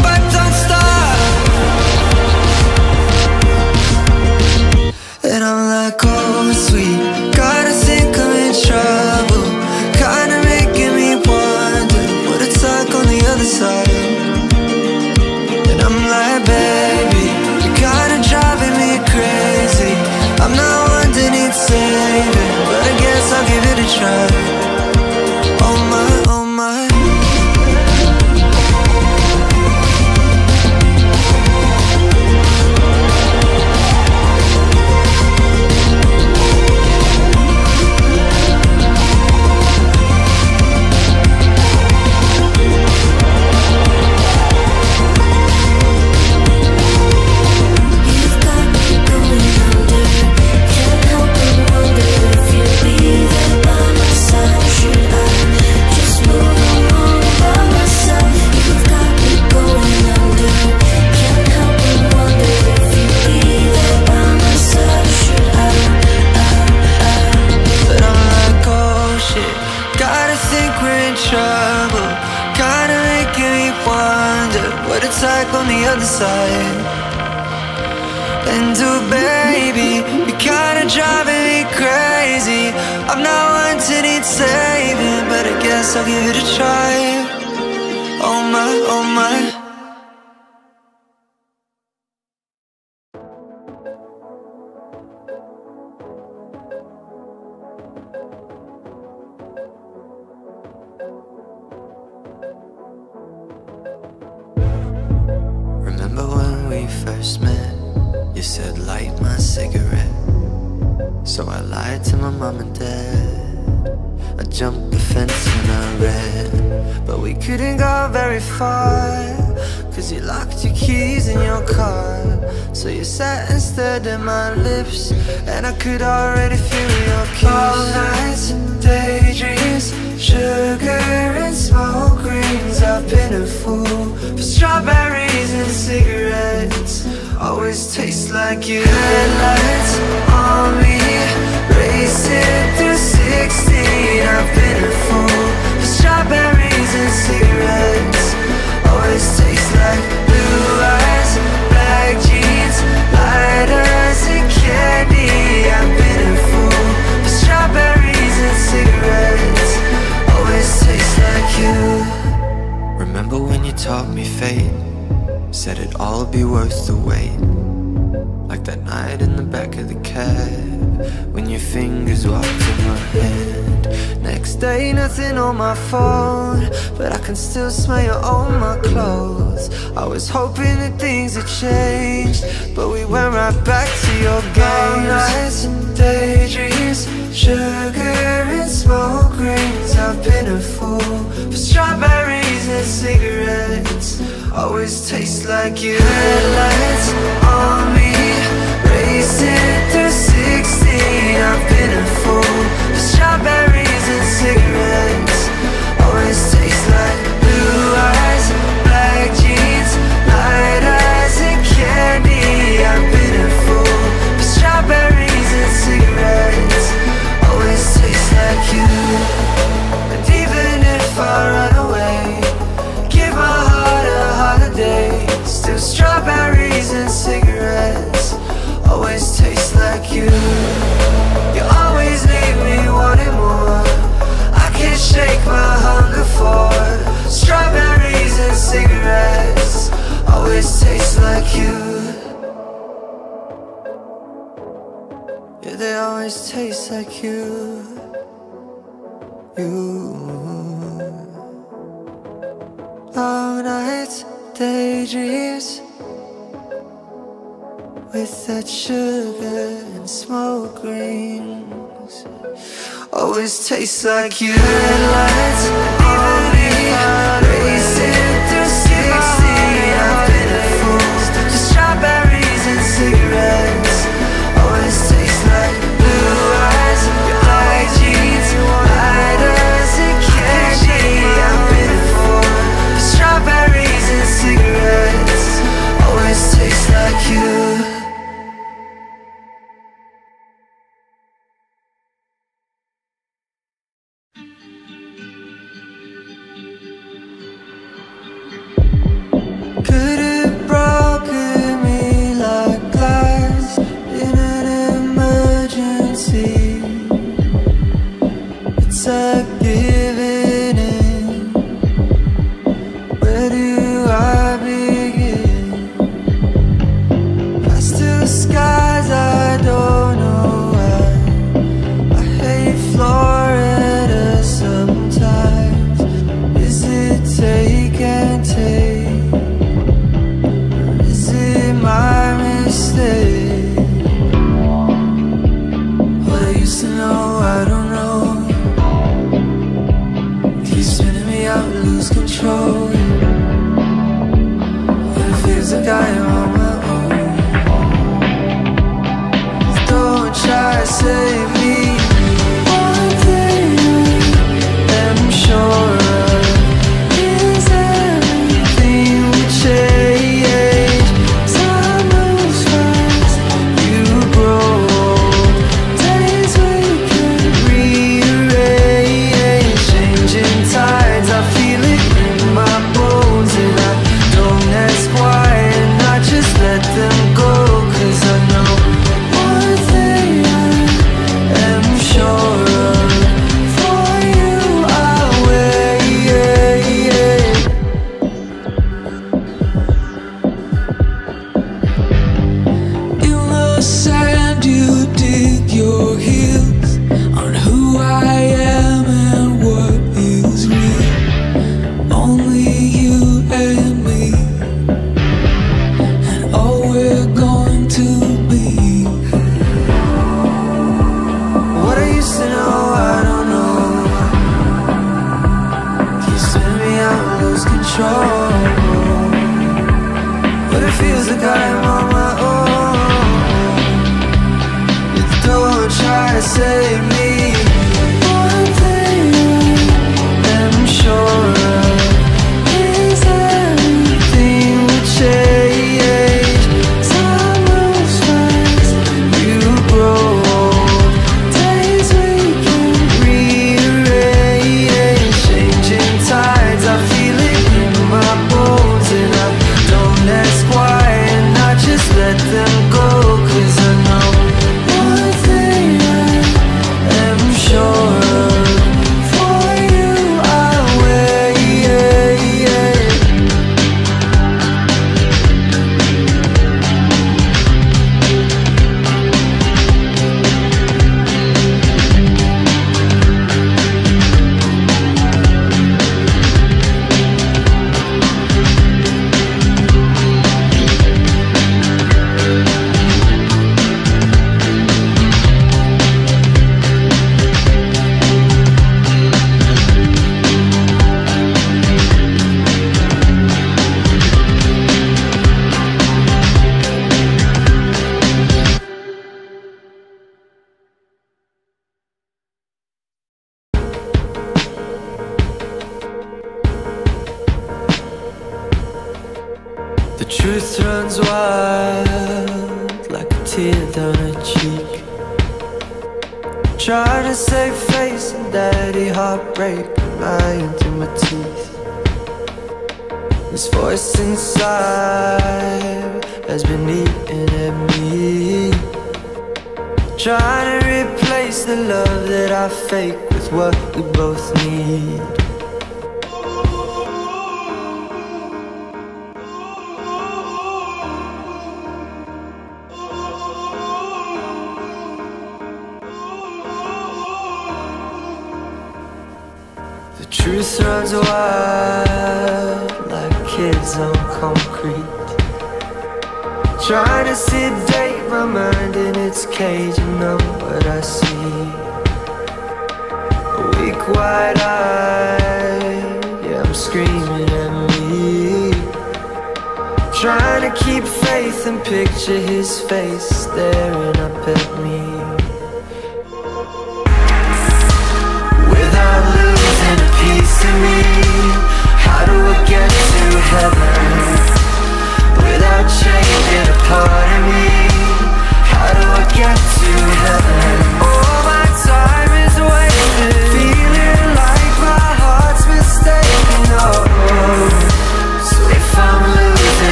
my phone But I can still smell you on my clothes. I was hoping that things had changed But we went right back to your games. All nights and daydreams Sugar and smoke rings. I've been a fool For strawberries and cigarettes. Always taste like you. Headlights on me Racing through 16 I've been a fool For strawberries and cigarettes. like you. You always leave me wanting more. I can't shake my hunger for Strawberries and cigarettes. Always taste like you. Yeah, they always taste like you. You. Long nights, daydreams with that sugar and smoke rings. Always tastes like you Red lights. On me Racing through 60 I've been a fool. Just strawberries and cigarettes.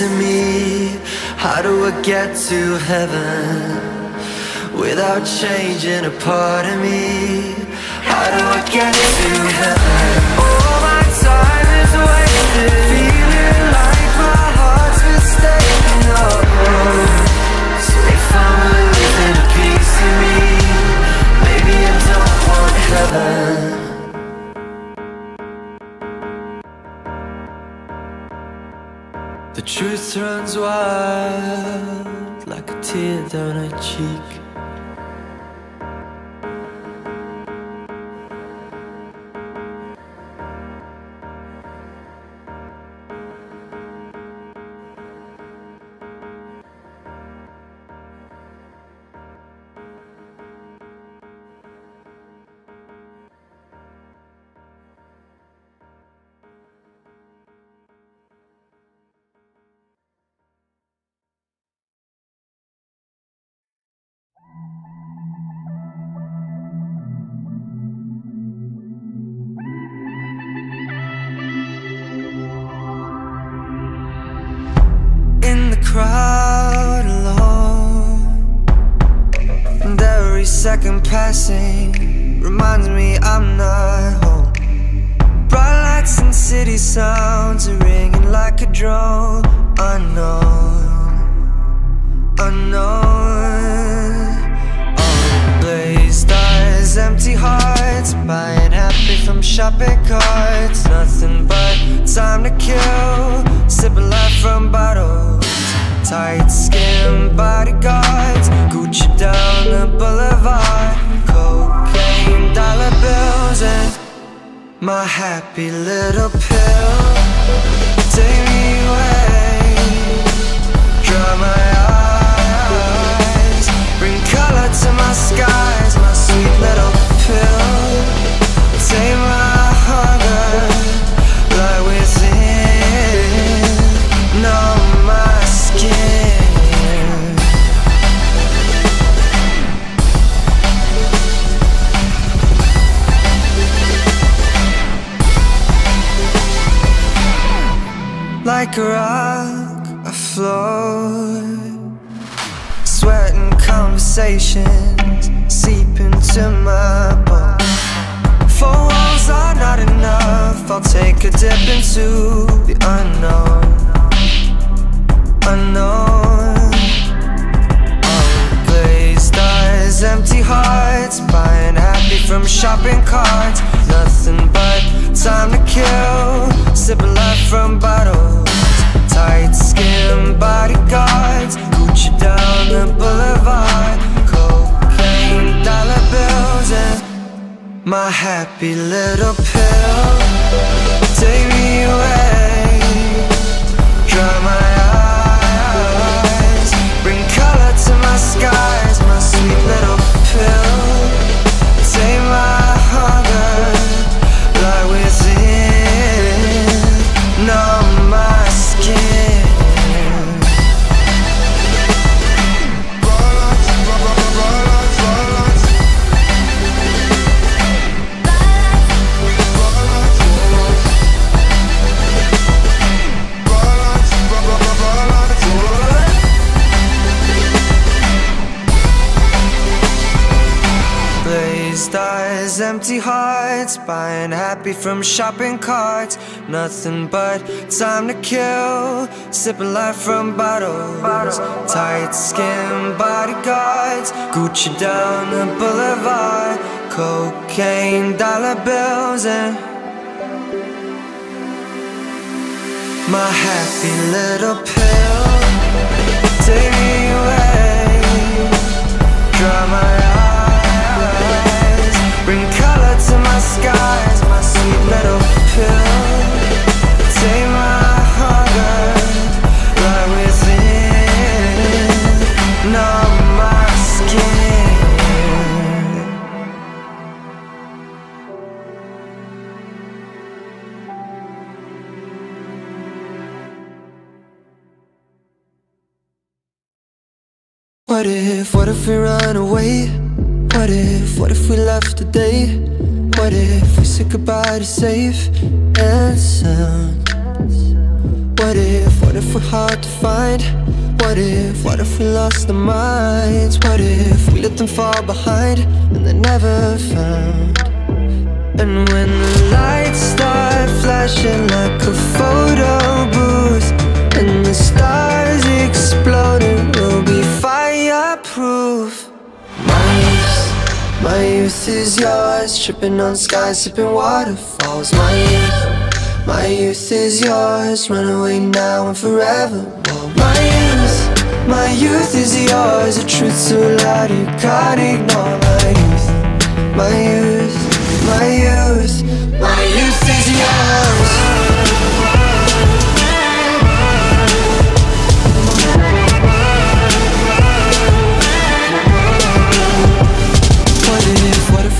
Of me? How do I get to heaven without changing a part passing reminds me I'm not home. Bright lights and city sounds are ringing like a drone. Unknown, unknown. All glazed eyes, empty hearts, buying happy from shopping carts. Nothing but time to kill, sipping life from bottles. Tight skin bodyguards, Gucci down the boulevard. Cocaine, dollar bills, and my happy little pill. Take me away, dry my eyes, bring color to my skies, my sweet little pill. Take my Like a rock, I float Sweating conversations seep into my bones. Four walls are not enough. I'll take a dip into the unknown. Unknown. All glazed eyes, empty hearts. Buying happy from shopping carts. Nothing but time to kill. Sipping life from bottles Tight skin bodyguards Gucci down the boulevard Cocaine, dollar bills and my happy little pill. Take me away Dry my eyes Bring color to my skies My sweet little happy from shopping carts. Nothing but time to kill, sipping life from bottles. Tight skin bodyguards, Gucci down the boulevard. Cocaine, dollar bills, and my happy little pill. Take me away, dry my eyes, bring color to my skies, my What if, what if we run away? What if, what if we left today? What if we said goodbye to safe and sound? What if, what if we're hard to find? What if, what if we lost our minds? What if we let them fall behind and they're never found? And when the lights start flashing like a photo booth my youth is yours Tripping on skies, sipping waterfalls. My youth, my youth is yours Run away now and forever My youth, my youth is yours A truth so loud you can't ignore. My youth, my youth my youth, my youth is yours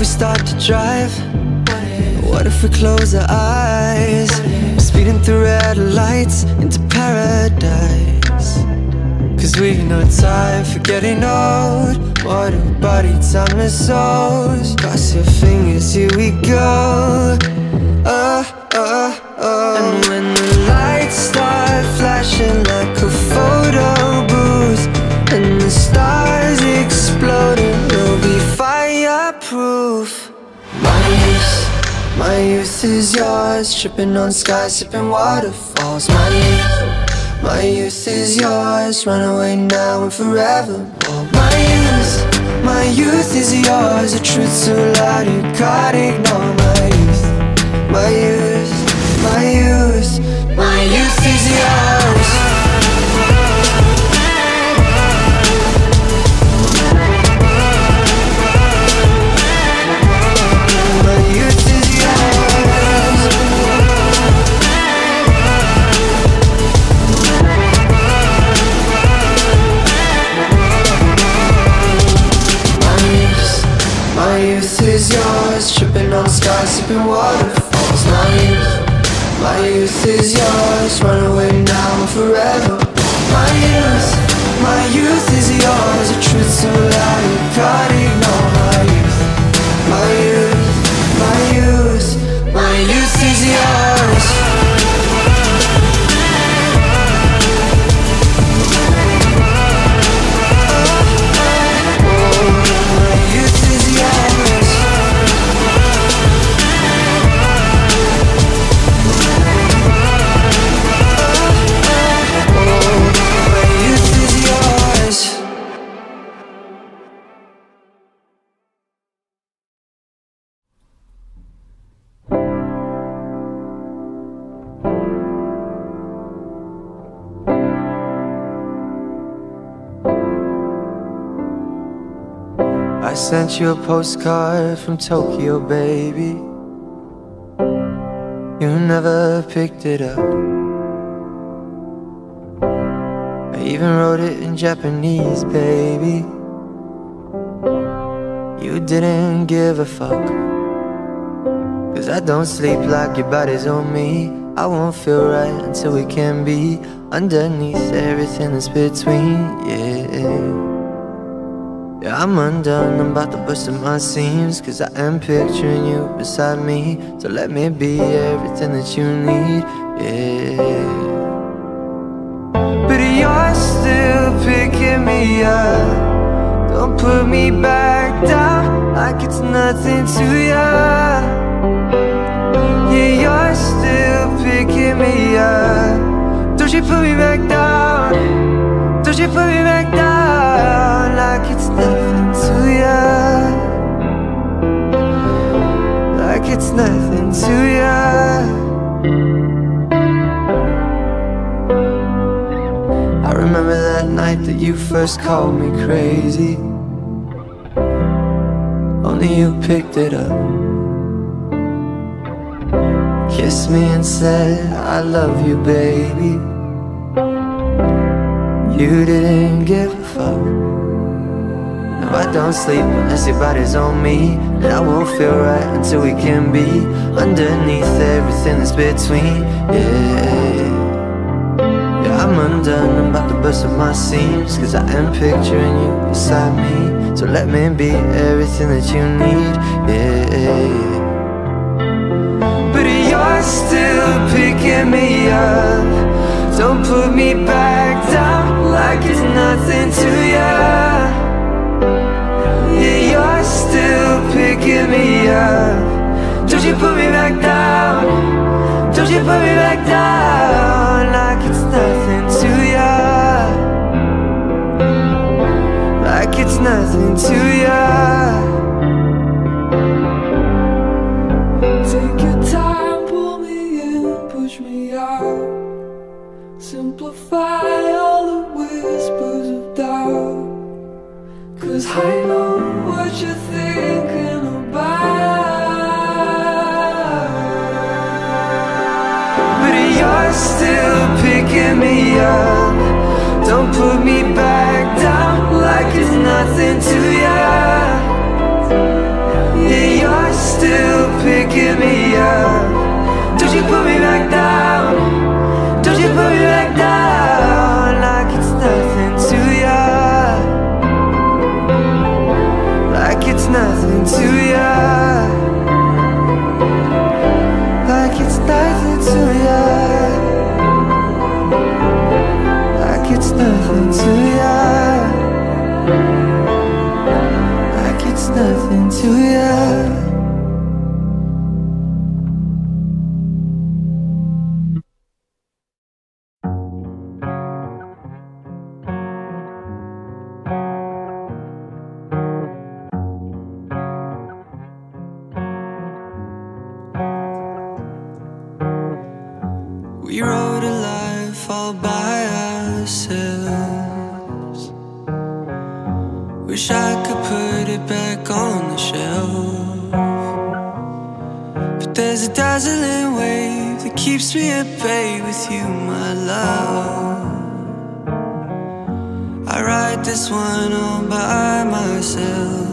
we start to drive? What if we close our eyes? Speeding through red lights into paradise. Cause we've no time for getting old. What a body, time is souls Cross your fingers, here we go. Oh, oh, oh And when my youth is yours Tripping on skies, sipping waterfalls. My youth, my youth is yours Run away now and forever My youth, my youth is yours A truth so loud you can't ignore. My youth, my youth, my youth My youth is yours Skies, sipping waterfalls. My youth, my youth is yours. Run away now and forever. My youth, my youth is yours. A truth so loud you can't ignore My youth, my youth, my youth My youth is yours sent you a postcard from Tokyo, baby. You never picked it up. I even wrote it in Japanese, baby. You didn't give a fuck. Cause I don't sleep like your body's on me. I won't feel right until we can be underneath everything that's between, yeah. Yeah, I'm undone, I'm about to bust at my seams Cause I am picturing you beside me. So let me be everything that you need, yeah. But you're still picking me up. Don't put me back down Like it's nothing to ya. Yeah, you're still picking me up. Don't you put me back down. Don't you put me back down Like nothing to ya. Like it's nothing to ya. I remember that night that you first called me crazy. Only you picked it up. Kissed me and said, I love you, baby. You didn't give a fuck I don't sleep unless your body's on me. And I won't feel right until we can be Underneath everything that's between, yeah. Yeah, I'm undone, I'm about to bust up my seams. Cause I am picturing you beside me. So let me be everything that you need, yeah. But you're still picking me up. Don't put me back down like it's nothing to ya. Picking me up. Don't you put me back down? Don't you put me back down like it's nothing to ya? Like it's nothing to ya. There's a dazzling wave that keeps me at bay with you, my love. I ride this one all by myself.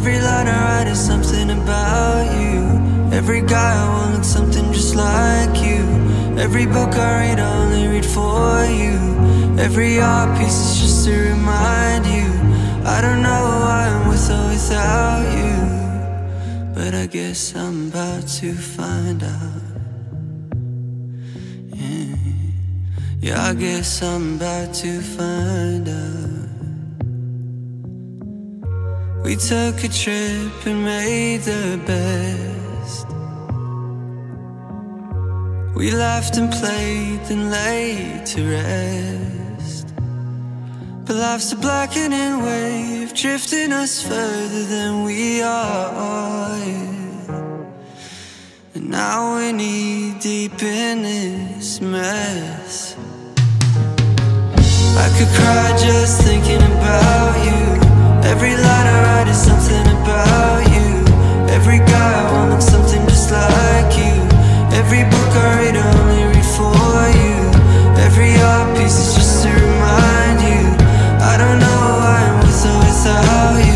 Every line I write is something about you. Every guy I want something just like you. Every book I read, I only read for you. Every art piece is just to remind you. I don't know why I'm with or without you. But I guess I'm about to find out. Yeah, yeah I guess I'm about to find out. We took a trip and made the best. We laughed and played, and laid to rest. But life's a blackening wave, drifting us further than we are. And now we're knee deep in this mess. I could cry just thinking about you. Every line I write is something about you. Every guy I want looks something just like you. Every book I read I only read for you. Every art piece is just to remind you. I don't know why I'm with or without you.